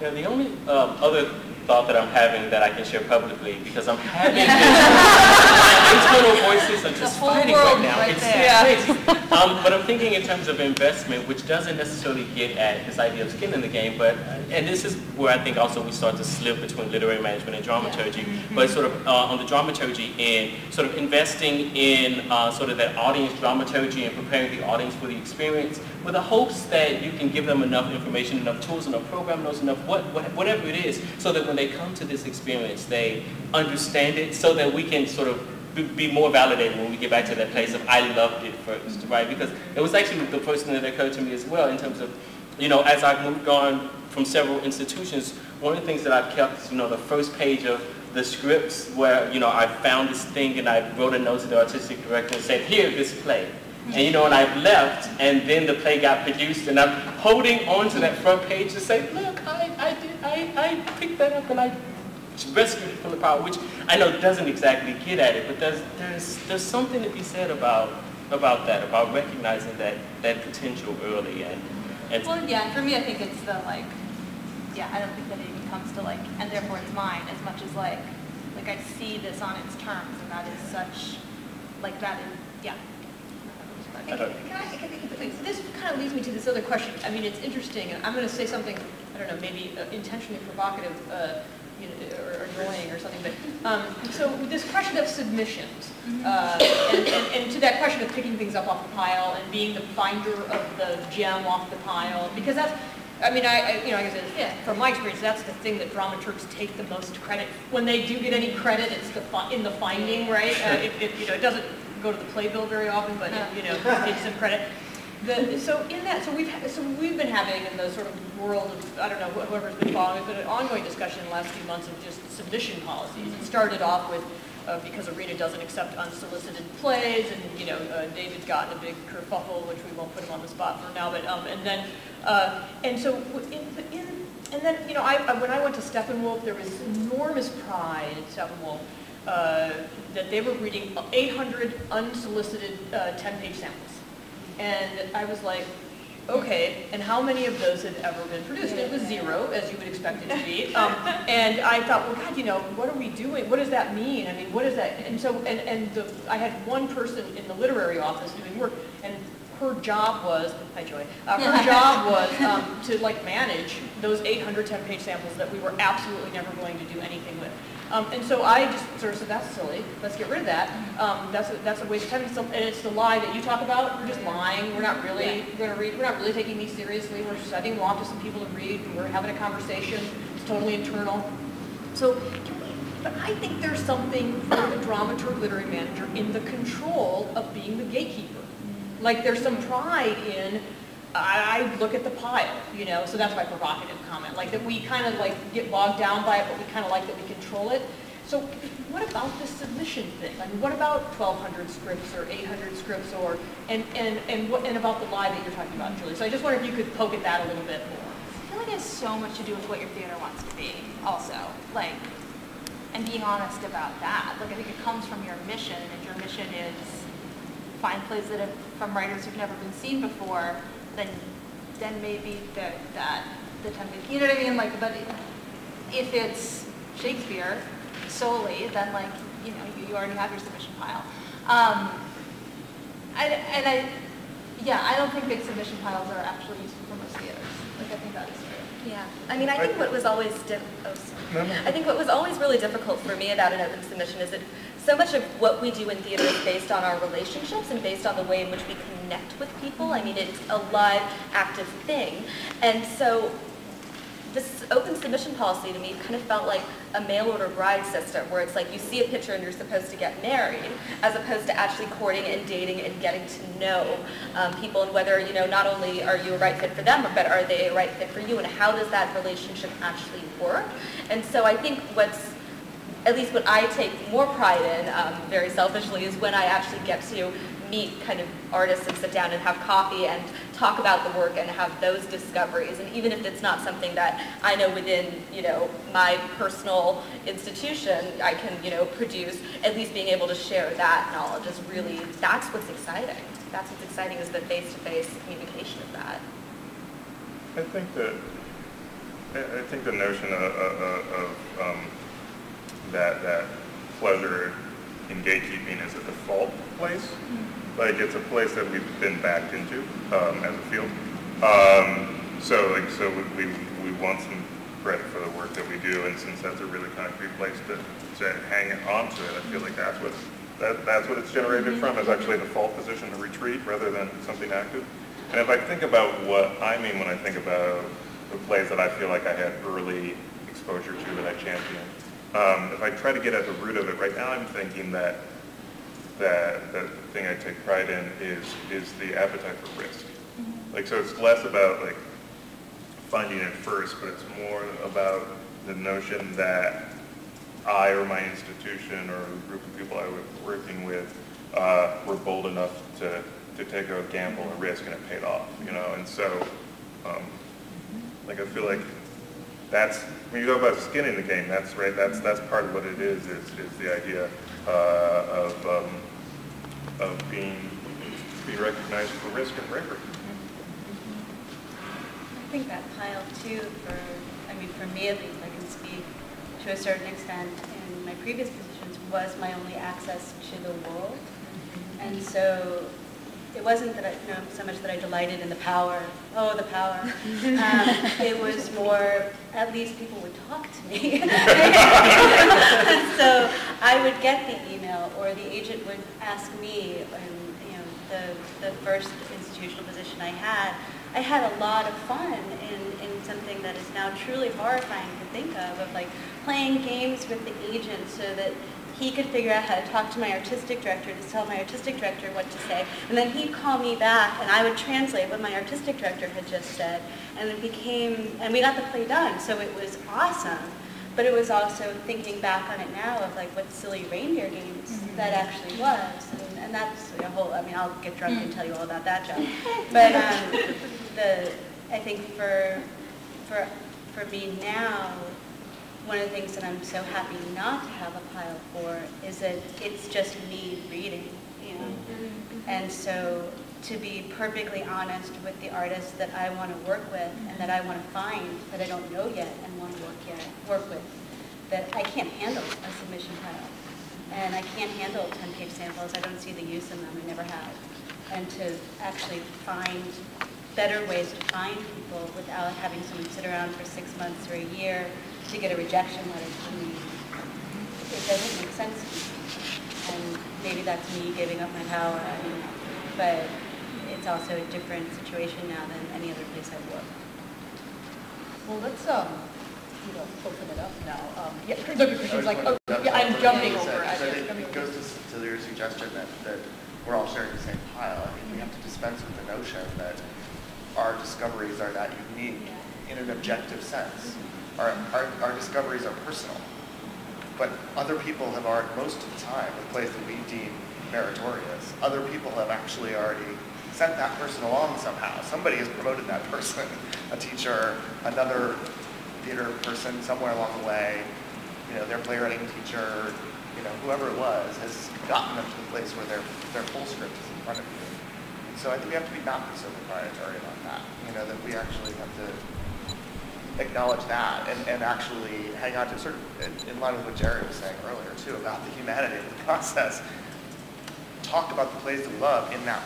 Yeah, the only um, other thought that I'm having that I can share publicly, because I'm <laughs> having this, my internal voices are just fighting right now. right it's crazy. <laughs> Um, but I'm thinking in terms of investment, which doesn't necessarily get at this idea of skin in the game, but, and this is where I think also we start to slip between literary management and dramaturgy, but sort of uh, on the dramaturgy end, sort of investing in uh, sort of that audience dramaturgy and preparing the audience for the experience with the hopes that you can give them enough information, enough tools, enough program notes, enough what, what, whatever it is, so that when they come to this experience, they understand it, so that we can sort of be- more validated when we get back to that place of I loved it first, right? Because it was actually the first thing that occurred to me as well in terms of, you know, as I've moved on from several institutions, one of the things that I've kept, you know, the first page of the scripts where, you know, I found this thing and I wrote a note to the artistic director and said, here, this play. And you know, and I've left, and then the play got produced, and I'm holding on to that front page to say, look, I, I did, I, I picked that up and I rescued it from the power, which I know doesn't exactly get at it, but there's, there's, there's something to be said about, about that, about recognizing that, that potential early and, and Well, yeah, for me, I think it's the like, yeah, I don't think that it even comes to like, and therefore it's mine, as much as like, like I see this on its terms, and that is such, like that is, yeah. I don't- Can I, can I- this kind of leads me to this other question. I mean, it's interesting, and I'm going to say something, I don't know, maybe uh, intentionally provocative, uh, you know, or annoying or something, but, um, so this question of submissions, uh, and, and, and to that question of picking things up off the pile and being the finder of the gem off the pile, because that's, I mean, I, I- you know, like I said, from my experience, that's the thing that dramaturgs take the most credit. When they do get any credit, it's the, in the finding, right? Uh, It, it, you know, it doesn't go to the playbill very often, but, it, you know, it's some credit. The, so in that, so we've, so we've been having in the sort of world of, I don't know, whoever's been following, it's been an ongoing discussion in the last few months of just submission policies. It started off with, uh, because Arena doesn't accept unsolicited plays, and, you know, uh, David's gotten a big kerfuffle, which we won't put him on the spot for now, but, um, and then, uh, and so in, in, and then, you know, I, I- when I went to Steppenwolf, there was enormous pride in Steppenwolf, uh, that they were reading 800 unsolicited, uh, 10-page samples. And I was like, okay, and how many of those had ever been produced? It was zero, as you would expect it to be. <laughs> Um, and I thought, well, God, you know, what are we doing? What does that mean? I mean, what is that? And so, and, and the, I had one person in the literary office doing work, and her job was, hi Joy, uh, her job was <laughs> um, to like manage those 800 10-page samples that we were absolutely never going to do anything with. Um, and so I just sort of said, that's silly, let's get rid of that. Um, that's, a, that's a waste of time, It's the- and it's the lie that you talk about, we're just lying, we're not really gonna read, we're not really taking these seriously, we're them off to some people to read, we're having a conversation, it's totally internal. So, but I think there's something for the dramaturg literary manager in the control of being the gatekeeper. Like there's some pride in, I, I look at the pile, you know, so that's my provocative comment, like that we kind of like get bogged down by it, but we kind of like that we control it. So what about the submission thing? I mean, what about 1,200 scripts or 800 scripts or, and, and, and what, and about the lie that you're talking about, Julie? So I just wonder if you could poke at that a little bit more. I feel like it has so much to do with what your theater wants to be, also. Like, and being honest about that. Like, I think it comes from your mission, and your mission is find plays that have, from writers who've never been seen before, then, then maybe the, that, the tempting, you know what I mean? Like, but if it's Shakespeare solely, then like, you know, you, you already have your submission pile. Um, I, and I, yeah, I don't think big submission piles are actually useful for most theaters. Like, I think that is true. Yeah, I mean, I think what was always, diff- oh, sorry. No, no. I think what was always really difficult for me about an open submission is that so much of what we do in theater is based on our relationships and based on the way in which we connect with people. I mean, it's a live, active thing. And so this open submission policy to me kind of felt like a mail order bride system where it's like you see a picture and you're supposed to get married as opposed to actually courting and dating and getting to know um, people and whether, you know, not only are you a right fit for them, but are they a right fit for you and how does that relationship actually work? And so I think what's at least what I take more pride in, um, very selfishly, is when I actually get to meet kind of artists and sit down and have coffee and talk about the work and have those discoveries. And even if it's not something that I know within, you know, my personal institution, I can, you know, produce, at least being able to share that knowledge is really, that's what's exciting. That's what's exciting is the face-to-face communication of that. I think that, I think the notion of, of, of, um, that, that pleasure in gatekeeping is a default place. Like, it's a place that we've been backed into, um, as a field. Um, so, like, so we, we, we want some credit for the work that we do, and since that's a really concrete place to, to hang on to it, I feel like that's what, that, that's what it's generated from, is actually a default position to retreat rather than something active. And if I think about what I mean when I think about the plays that I feel like I had early exposure to that I championed, um, if I try to get at the root of it, right now I'm thinking that that, that the thing I take pride in is is the appetite for risk. Like so, it's less about like finding it first, but it's more about the notion that I or my institution or a group of people I was working with uh, were bold enough to to take a gamble, a risk, and it paid off. You know, and so um, like I feel like that's when you talk about skin in the game. That's right. That's that's part of what it is. Is, is the idea uh, of um, of being being recognized for risk and bravery. I think that pile too, for, I mean, for me at least, I can speak to a certain extent in my previous positions, was my only access to the world. And so it wasn't that I, you know, so much that I delighted in the power, oh, the power. <laughs> Um, it was more, at least people would talk to me. <laughs> <laughs> so I would get the email, or the agent would ask me, and you know, the the first institutional position I had, I had a lot of fun in, in something that is now truly horrifying to think of, of like playing games with the agent so that he could figure out how to talk to my artistic director to tell my artistic director what to say. And then he'd call me back and I would translate what my artistic director had just said. And it became, and we got the play done, so it was awesome. But it was also thinking back on it now of like what silly reindeer games that actually was. And, and that's a whole, I mean, I'll get drunk and tell you all about that job. <laughs> But um, the, I think for, for, for me now, one of the things that I'm so happy not to have a pile for is that it's just me reading, you know. Mm-hmm. And so to be perfectly honest with the artists that I want to work with and that I want to find that I don't know yet and want to work yet work with, that I can't handle a submission pile. And I can't handle 10-page samples. I don't see the use in them. I never have. And to actually find better ways to find people without having someone sit around for six months or a year to get a rejection letter from me, it doesn't make sense to me. And maybe that's me giving up my power, I don't. But it's also a different situation now than any other place I've worked. Well, let's, um, you know, open it up now. Um, yeah, <laughs> at Christian's like, oh, yeah, I'm jumping over. I think it over. goes to, to your suggestion that, that we're all sharing the same pile. I mean, we have to dispense with the notion that our discoveries are not unique in an objective sense. Our, our, our discoveries are personal. But other people have already, most of the time, the plays that we deem meritorious, other people have actually already sent that person along somehow. Somebody has promoted that person, <laughs> a teacher, another theater person somewhere along the way, you know, their playwriting teacher, you know, whoever it was, has gotten them to the place where their, their full script is in front of you. So I think we have to be not so proprietary about that, you know, that we actually have to acknowledge that and, and actually hang on to sort of in, in line with what Jerry was saying earlier too about the humanity of the <laughs> process. Talk about the plays that we love in that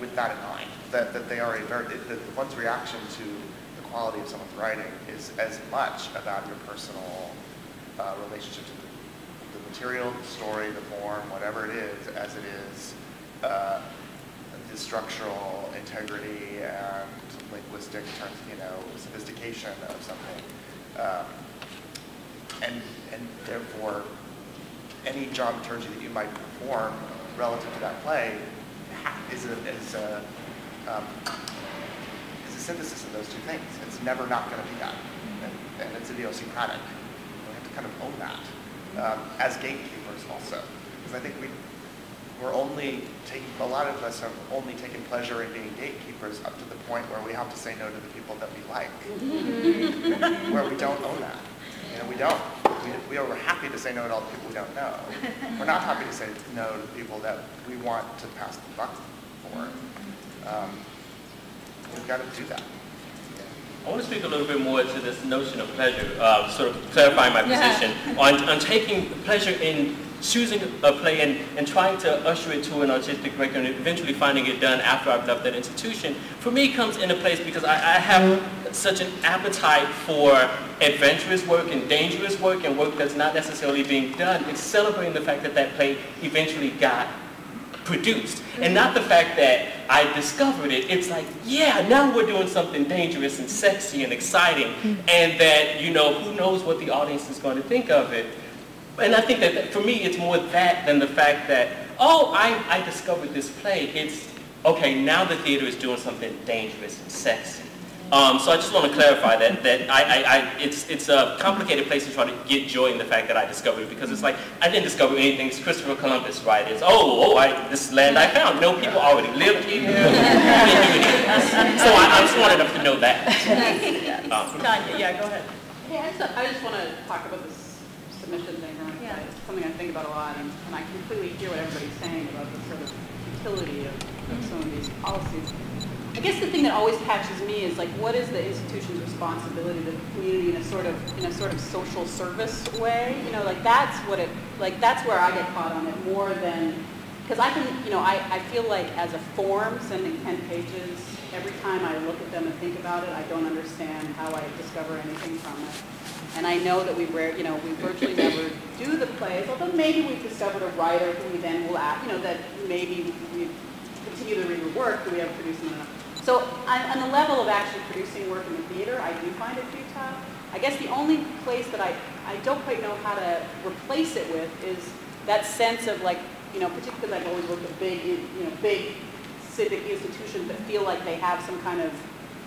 with that in mind. That, that they are a very that one's reaction to the quality of someone's writing is as much about your personal uh, relationship to the, the material, the story, the form, whatever it is, as it is uh, the structural integrity and linguistic you know, sophistication of something. Um, and, and therefore, any dramaturgy that you might perform relative to that play is a, is a, um, is a synthesis of those two things. It's never not going to be that. And, and it's idiosyncratic. We have to kind of own that um, as gatekeepers also. Because I think we, we're only taking, a lot of us have only taken pleasure in being gatekeepers up to the point where we have to say no to the people that we like. where we don't own that. You know, we don't. We, we are happy to say no to all the people we don't know. We're not happy to say no to the people that we want to pass the buck for. Um, we've got to do that. I want to speak a little bit more to this notion of pleasure, uh, sort of clarifying my position on, on taking pleasure in choosing a play and, and trying to usher it to an artistic record and eventually finding it done after I've left that institution, for me comes into place because I, I have such an appetite for adventurous work and dangerous work and work that's not necessarily being done. It's celebrating the fact that that play eventually got produced. And not the fact that I discovered it. It's like, yeah, now we're doing something dangerous and sexy and exciting. Hmm. And that, you know, who knows what the audience is going to think of it. And I think that, that for me, it's more that than the fact that, oh, I, I discovered this play. It's, okay, now the theater is doing something dangerous and sexy. Um, so I just want to clarify that that I, I, I, it's it's a complicated place to try to get joy in the fact that I discovered it because it's like I didn't discover anything. It's Christopher Columbus, right? It's oh oh I, this land I found. No people already lived here. so I, I'm smart enough to know that. <laughs> Um, Tanya, yeah, go ahead. Hey, I just, I just want to talk about this submission thing. Or Yeah. It's something I think about a lot, and, and I completely hear what everybody's saying about the sort of utility of, of mm-hmm. some of these policies. I guess the thing that always catches me is like, what is the institution's responsibility to the community in a sort of in a sort of social service way? You know, like that's what it like. That's where I get caught on it more than because I can, you know, I, I feel like as a form, sending 10 pages, every time I look at them and think about it, I don't understand how I discover anything from it. And I know that we rare, you know, we virtually never do the plays, although maybe we've discovered a writer who we then will act, you know, that maybe we continue to read her work, do we ever produce them enough? So on, on the level of actually producing work in the theater, I do find it futile. I guess the only place that I, I don't quite know how to replace it with is that sense of like, you know, particularly I've always worked at big, you know, big civic institutions that feel like they have some kind of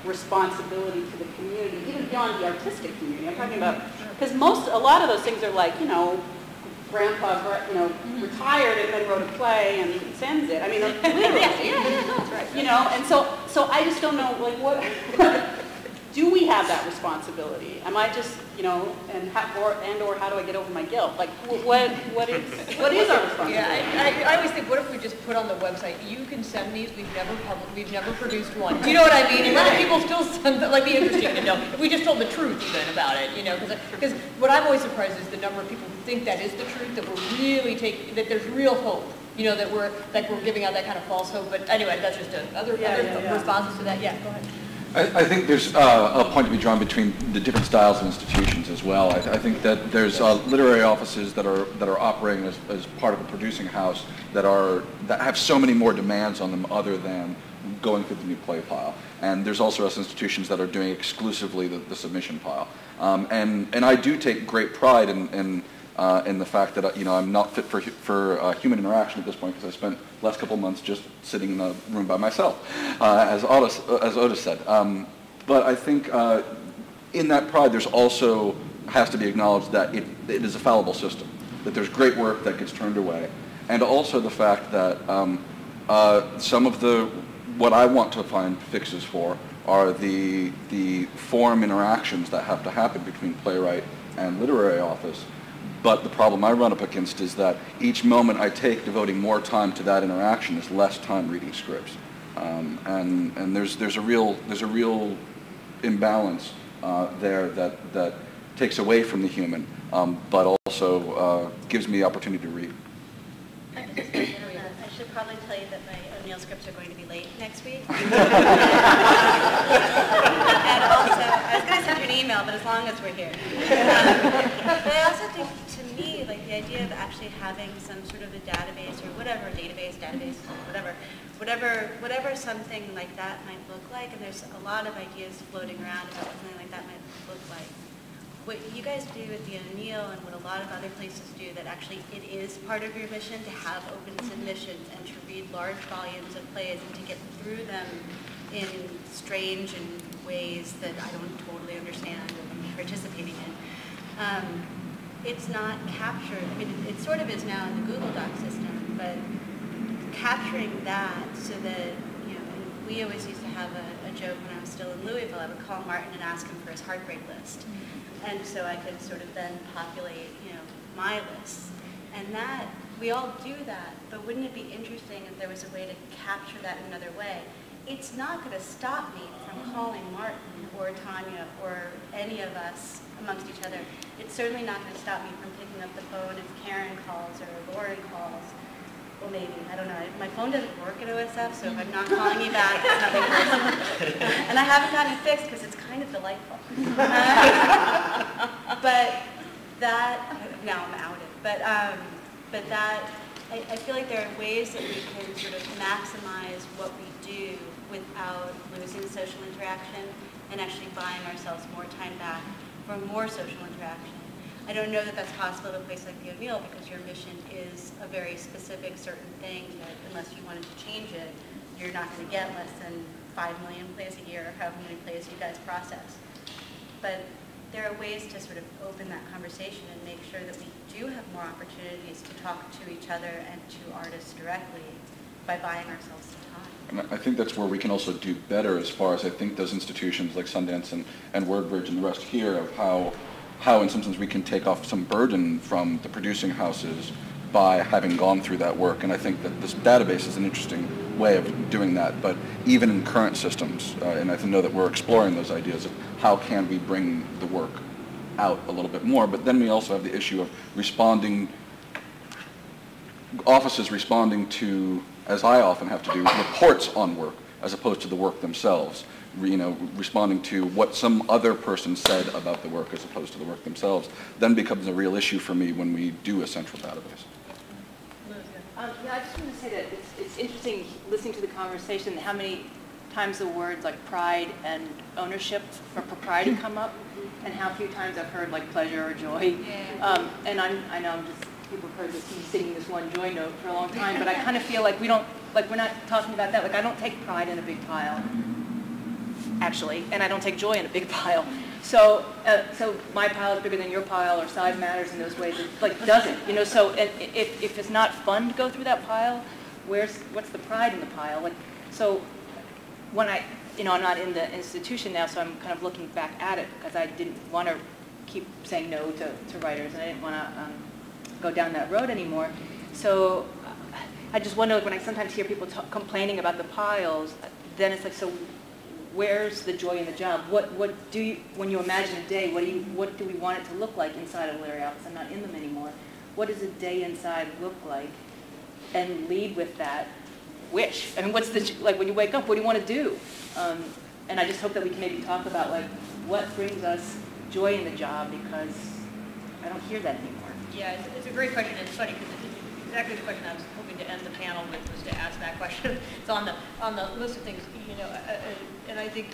responsibility to the community, even beyond the artistic community. I'm talking about, because most, a lot of those things are like, you know, grandpa, you know, mm-hmm. retired and then wrote a play and sends it. I mean, <laughs> literally. Yeah, yeah, that's right. You know, and so, so I just don't know, like, what, <laughs> do we have that responsibility? Am I just, you know, and how, or, and or how do I get over my guilt? Like, what, what is, what is our responsibility? <laughs> Yeah, I, I, I always think, what if we just put on the website, you can send these, we've never public, we've never produced one. Do you know what I mean? And let people still send, them, like, be interesting to know, if we just told the truth even about it, you know, because, because what I'm always surprised is the number of people who think that is the truth, that we're really taking, that there's real hope. You know, that we're, like, we're giving out that kind of false hope, but anyway, that's just a, other, Yeah, other yeah, yeah. responses to that, yeah, go ahead. I, I think there's uh, a point to be drawn between the different styles of institutions as well. I, I think that there's uh, literary offices that are that are operating as, as part of a producing house that are that have so many more demands on them other than going through the new play pile. And there's also us institutions that are doing exclusively the, the submission pile. Um, and and I do take great pride in. in uh, in the fact that uh, you know I'm not fit for for uh, human interaction at this point because I spent the last couple months just sitting in a room by myself, uh, as Otis as Otis said. Um, but I think uh, in that pride, there's also has to be acknowledged that it, it is a fallible system, that there's great work that gets turned away, and also the fact that um, uh, some of the what I want to find fixes for are the the form interactions that have to happen between playwright and literary office But the problem I run up against is that each moment I take devoting more time to that interaction is less time reading scripts. Um, and and there's, there's, a real, there's a real imbalance uh, there that, that takes away from the human, um, but also uh, gives me the opportunity to read. I could just mention that I should probably tell you that my O'Neill scripts are going to be late next week. <laughs> <laughs> And also, I was going to send you an email, but as long as we're here. <laughs> Um, But I also think, to me, like the idea of actually having some sort of a database or whatever, database, database, whatever, whatever, whatever something like that might look like, and there's a lot of ideas floating around about what something like that might look like what you guys do at the O'Neill and what a lot of other places do, that actually it is part of your mission to have open submissions and to read large volumes of plays and to get through them in strange and ways that I don't totally understand and participating in. Um, it's not captured, I mean, it, it sort of is now in the Google Doc system, but capturing that so that, you know, and we always used to have a, a joke when I was still in Louisville, I would call Martin and ask him for his heartbreak list. Mm-hmm. And so I could sort of then populate, you know, my lists. And that, we all do that, but wouldn't it be interesting if there was a way to capture that in another way? It's not going to stop me from calling Martin or Tanya or any of us amongst each other. It's certainly not going to stop me from picking up the phone if Karen calls or Lauren calls. Well, maybe, I don't know. My phone doesn't work at OSF, so if I'm not calling you back, it's nothing personal. <laughs> And I haven't gotten it fixed because it's kind of delightful. <laughs> But that, now I'm outed, but, um, but that, I, I feel like there are ways that we can sort of maximize what we do without losing social interaction and actually buying ourselves more time back for more social interaction. I don't know that that's possible at a place like the O'Neill because your mission is a very specific certain thing that unless you wanted to change it, you're not going to get less than 5 million plays a year or however many plays you guys process. But there are ways to sort of open that conversation and make sure that we do have more opportunities to talk to each other and to artists directly by buying ourselves some time. And I think that's where we can also do better as far as I think those institutions like Sundance and, and WordBridge and the rest here of how, how in some sense we can take off some burden from the producing houses by having gone through that work. And I think that this database is an interesting way of doing that. But even in current systems, uh, and I know that we're exploring those ideas of how can we bring the work out a little bit more. But then we also have the issue of responding, offices responding to, as I often have to do, reports on work as opposed to the work themselves. You know, responding to what some other person said about the work as opposed to the work themselves, then becomes a real issue for me when we do a central database. Um, yeah, I just want to say that it's, it's interesting listening to the conversation, how many times the words like pride and ownership or propriety <laughs> come up, and how few times I've heard like pleasure or joy. Um, and I'm, I know I'm just, people have heard this, me singing this one joy note for a long time, but I kind of feel like we don't, like we're not talking about that. Like I don't take pride in a big pile, actually, and I don't take joy in a big <laughs> pile. So, uh, so my pile is bigger than your pile, or size matters in those ways. It like doesn't, you know. So, and if if it's not fun to go through that pile, where's what's the pride in the pile? Like, so when I, you know, I'm not in the institution now, so I'm kind of looking back at it because I didn't want to keep saying no to, to writers, and I didn't want to um, go down that road anymore. So uh, I just wonder, like, when I sometimes hear people complaining about the piles, then it's like, so where's the joy in the job? What, what do you, when you imagine a day, what do you, what do we want it to look like inside of literary office? I'm not in them anymore. What does a day inside look like? And lead with that wish. I mean, what's the, like, when you wake up, what do you want to do? Um, and I just hope that we can maybe talk about, like, what brings us joy in the job, because I don't hear that anymore. Yeah, it's, it's a great question. It's funny because it's exactly the question I was hoping to end the panel with was to ask that question. <laughs> It's on the on the list of things, you know, uh, uh, and I think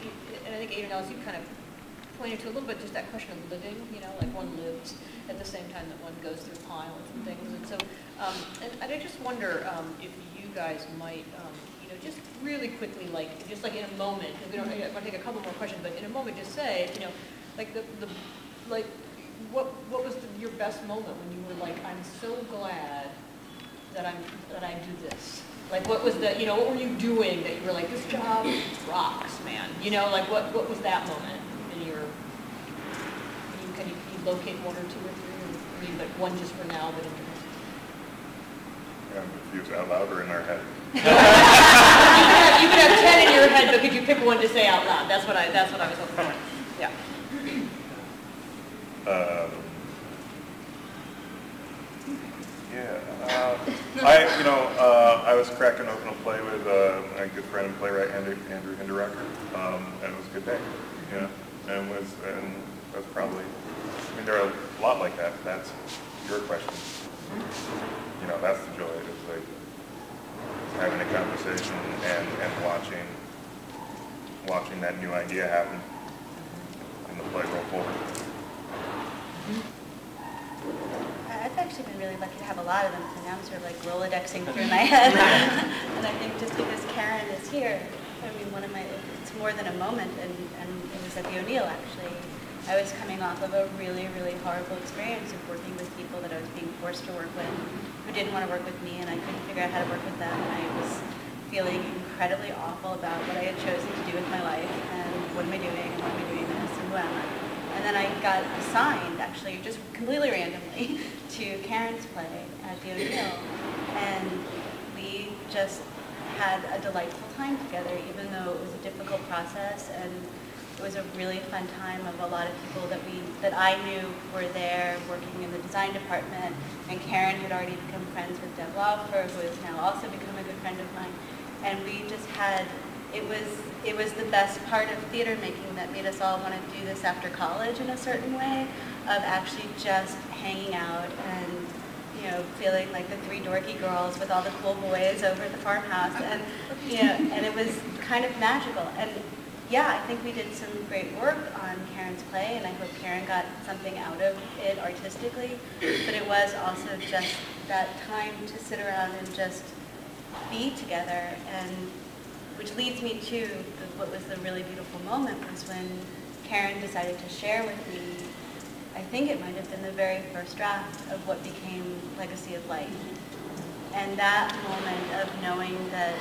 and I think Adrien-Alice, you kind of pointed to a little bit just that question of living. You know, like one lives at the same time that one goes through piles and things. And so, um, and, and I just wonder um, if you guys might. Um, you know, just really quickly, like, just like in a moment, we don't, I'm gonna take a couple more questions, but in a moment, just say, you know, like the, the, like, what, what was the, your best moment when you were like, I'm so glad that I'm, that I do this? Like, what was the, you know, what were you doing that you were like, this job rocks, man? You know, like, what, what was that moment in your, can you, can you, can you locate one or two or three? Or, maybe like one just for now, but in- if it's out loud or in our head. <laughs> You could have- you could have 10 in your head, but could you pick one to say out loud? That's what I, that's what I was hoping for. Yeah. Um, Yeah, uh, <laughs> I, you know, uh, I was cracking open a play with uh, my good friend and playwright Andrew, Andrew Hinderaker, um, and it was a good day, you know, and was, and that's probably, I mean, there are a lot like that, that's your question. You know, that's the joy, it's like having a conversation and, and watching, watching that new idea happen in the play roll forward. I've actually been really lucky to have a lot of them, so now I'm sort of like Rolodexing through my head. <laughs> And I think just because Karen is here, I mean, one of my, it's more than a moment, and, and it was at the O'Neill, actually. I was coming off of a really, really horrible experience of working with people that I was being forced to work with, who didn't want to work with me, and I couldn't figure out how to work with them, and I was feeling incredibly awful about what I had chosen to do with my life, and what am I doing, and why am I doing this, and who am I? And then I got assigned, actually, just completely randomly, <laughs> to Karen's play at the O'Neill. And we just had a delightful time together, even though it was a difficult process. And it was a really fun time of a lot of people that we, that I knew were there working in the design department. And Karen had already become friends with Deb Laufer, who has now also become a good friend of mine. And we just had it was it was the best part of theater making that made us all want to do this after college in a certain way of actually just hanging out and you know feeling like the three dorky girls with all the cool boys over at the farmhouse and you know and it was kind of magical. And yeah I think we did some great work on Karen's play and I hope Karen got something out of it artistically but it was also just that time to sit around and just be together and which leads me to the, what was the really beautiful moment was when Karen decided to share with me, I think it might have been the very first draft of what became Legacy of Light. And that moment of knowing that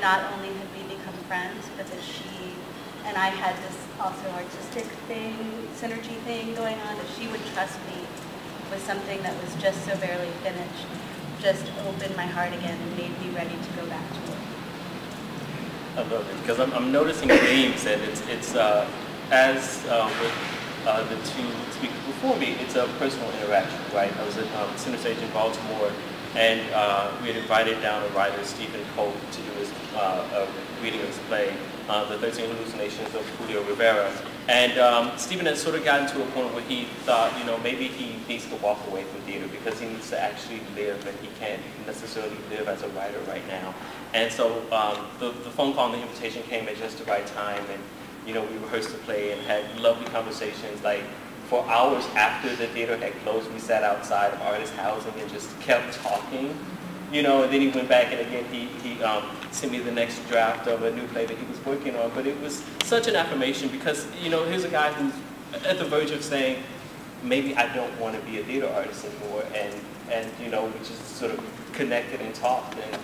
not only had we become friends, but that she and I had this also artistic thing, synergy thing going on, that she would trust me with something that was just so barely finished, just opened my heart again and made me ready to go back to love it because I'm, I'm noticing names and it's, it's uh, as uh, with uh, the two speakers before me, it's a personal interaction, right? I was at um, Center Stage in Baltimore and uh, we had invited down a writer, Stephen Cole, to do his uh, a reading of his play, uh, The 13 Hallucinations of Julio Rivera. And um, Stephen had sort of gotten to a point where he thought, you know, maybe he needs to walk away from theater because he needs to actually live and he can't necessarily live as a writer right now. And so um, the, the phone call and the invitation came at just the right time and, you know, we rehearsed the play and had lovely conversations like for hours after the theater had closed, we sat outside of artist housing and just kept talking, you know, and then he went back and again he, he um, sent me the next draft of a new play that he was working on. But it was such an affirmation because, you know, here's a guy who's at the verge of saying, maybe I don't want to be a theater artist anymore. And, and you know, we just sort of connected and talked. And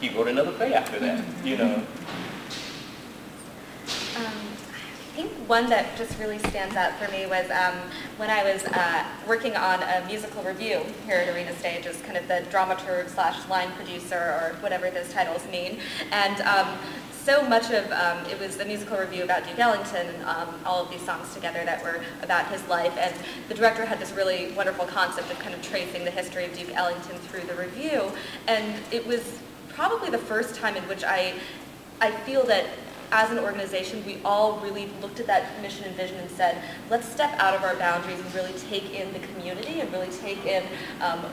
he wrote another play after that, you know. Um, I think one that just really stands out for me was um, when I was uh, working on a musical revue here at Arena Stage as kind of the dramaturg slash line producer or whatever those titles mean. And um, so much of um, it was a musical revue about Duke Ellington and um, all of these songs together that were about his life. And the director had this really wonderful concept of kind of tracing the history of Duke Ellington through the revue. And it was probably the first time in which I, I feel that as an organization, we all really looked at that mission and vision and said, let's step out of our boundaries and really take in the community and really take in um,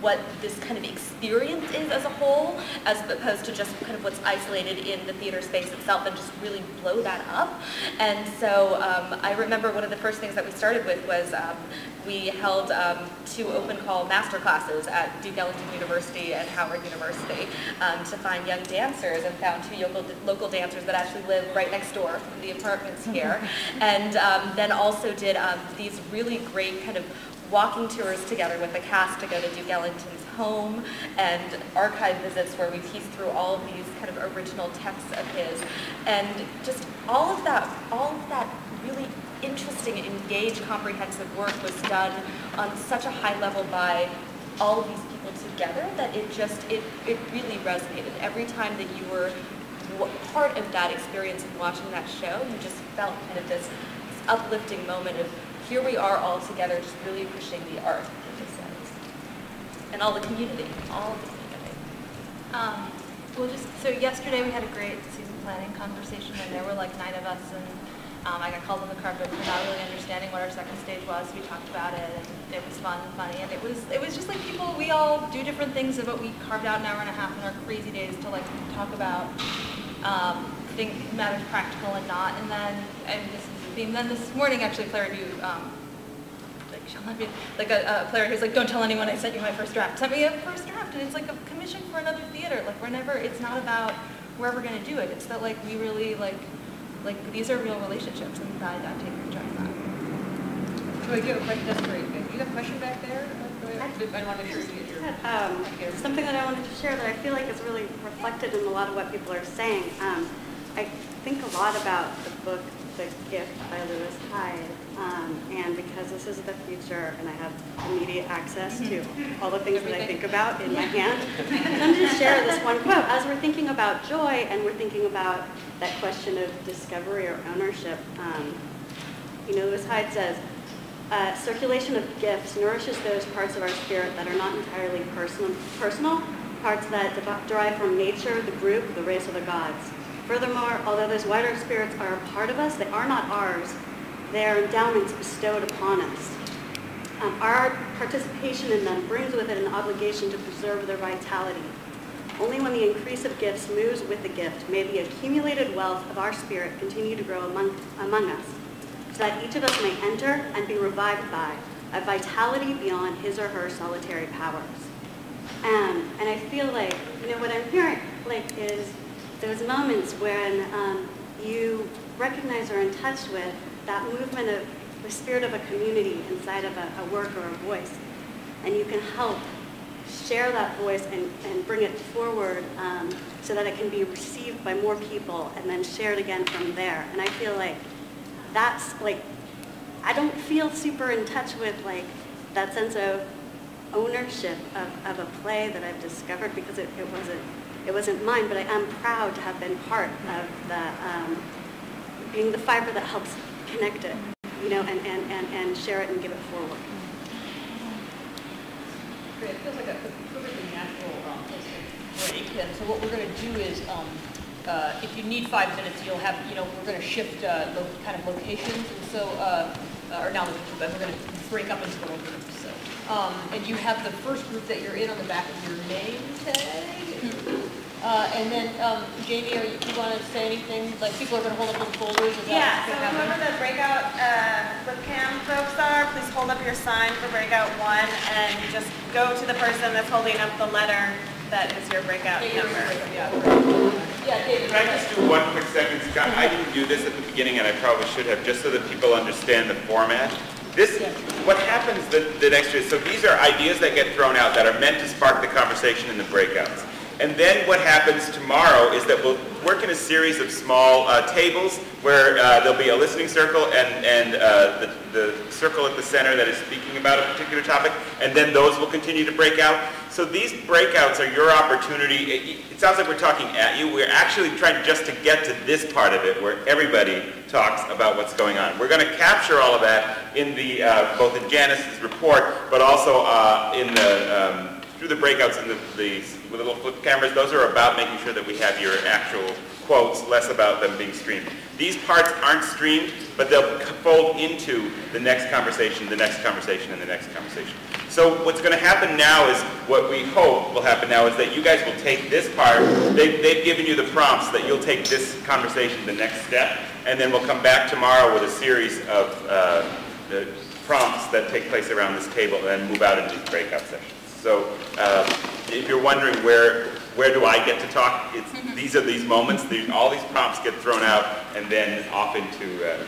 what this kind of experience is as a whole, as opposed to just kind of what's isolated in the theater space itself and just really blow that up. And so um, I remember one of the first things that we started with was um, we held um, two open call master classes at Duke Ellington University and Howard University um, to find young dancers and found two local, local dancers that actually live right next door in the apartments here. <laughs> and um, then also did um, these really great kind of walking tours together with the cast to go to Duke Ellington's home and archive visits where we pieced through all of these kind of original texts of his. And just all of that, all of that really interesting, engaged, comprehensive work was done on such a high level by all of these people together that it just, it, it really resonated. Every time that you were part of that experience and watching that show, you just felt kind of this uplifting moment of here we are all together just really appreciating the art. And all the community, all of the community. Um, well, just, so yesterday we had a great season planning conversation and there were like nine of us and um, I got called on the carpet for not really understanding what our second stage was. We talked about it and it was fun and funny and it was, it was just like people, we all do different things but we carved out an hour and a half in our crazy days to like talk about um, think matters practical and not. And then, and this theme, then this morning actually Claire you um, like she'll not be like a, a player who's like, don't tell anyone I sent you my first draft. Sent me a first draft, and it's like a commission for another theater. Like we're never. It's not about where we're gonna do it. It's that like we really like, like these are real relationships, and I, I take enjoy that. Joy, do you have a question? That's great. You have a question back there? I want to make sure you get your. Um, something that I wanted to share that I feel like is really reflected in a lot of what people are saying. Um, I think a lot about the book The Gift by Lewis Hyde, um, and because this is the future and I have immediate access to all the things that I think about in my hand, I'm going to share this one quote. As we're thinking about joy and we're thinking about that question of discovery or ownership, um, you know, Lewis Hyde says, uh, circulation of gifts nourishes those parts of our spirit that are not entirely personal, personal parts that de- derive from nature, the group, the race, or the gods. Furthermore, although those wider spirits are a part of us, they are not ours. They are endowments bestowed upon us. Um, our participation in them brings with it an obligation to preserve their vitality. Only when the increase of gifts moves with the gift may the accumulated wealth of our spirit continue to grow among, among us so that each of us may enter and be revived by a vitality beyond his or her solitary powers. Um, and I feel like, you know, what I'm hearing like is those moments when um, you recognize or in touch with that movement of the spirit of a community inside of a, a work or a voice, and you can help share that voice and, and bring it forward um, so that it can be received by more people and then shared again from there. And I feel like that's like, I don't feel super in touch with like that sense of ownership of, of a play that I've discovered because it, it wasn't it wasn't mine, but I am proud to have been part of the um, being the fiber that helps connect it, you know, and, and, and, and share it and give it forward. Great. It feels like a perfectly natural um, break. And so what we're going to do is, um, uh, if you need five minutes, you'll have, you know, we're going to shift uh, kind of locations. And so, uh, uh, or not locations, but we're going to break up into little groups. So, um, and you have the first group that you're in on the back of your name tag. Uh, and then, um, Jamie, are you, you want to say anything? Like people are going to hold up little folders? Is Yeah, so whoever the breakout uh, webcam folks are, please hold up your sign for breakout one and just go to the person that's holding up the letter that is your breakout Yeah, number. Yeah, right. yeah, David. Can I just do one quick second, Scott? I didn't do this at the beginning, and I probably should have, just so that people understand the format. This, what happens the, the next year, so these are ideas that get thrown out that are meant to spark the conversation in the breakouts. And then what happens tomorrow is that we'll work in a series of small uh, tables where uh, there'll be a listening circle and, and uh, the, the circle at the center that is speaking about a particular topic, and then those will continue to break out. So these breakouts are your opportunity. It, it sounds like we're talking at you. We're actually trying just to get to this part of it where everybody talks about what's going on. We're going to capture all of that in the, uh, both in Janice's report, but also uh, in the, um, through the breakouts in the, the, the little flip cameras. Those are about making sure that we have your actual quotes, less about them being streamed. These parts aren't streamed, but they'll fold into the next conversation, the next conversation, and the next conversation. So what's going to happen now is, what we hope will happen now is that you guys will take this part, they, they've given you the prompts that you'll take this conversation the next step, and then we'll come back tomorrow with a series of uh, prompts that take place around this table and then move out into breakout sessions. So um, if you're wondering where, where do I get to talk, it's, these are these moments, the, all these prompts get thrown out and then off into uh,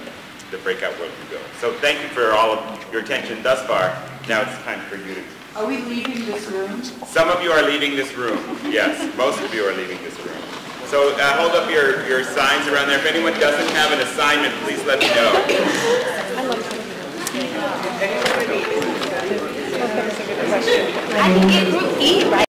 the breakout world you go. So thank you for all of your attention thus far. Now it's time for you to, Are we leaving this room? some of you are leaving this room. Yes, most of you are leaving this room. So uh, hold up your, your signs around there. If anyone doesn't have an assignment, please let me know. I think group E, right?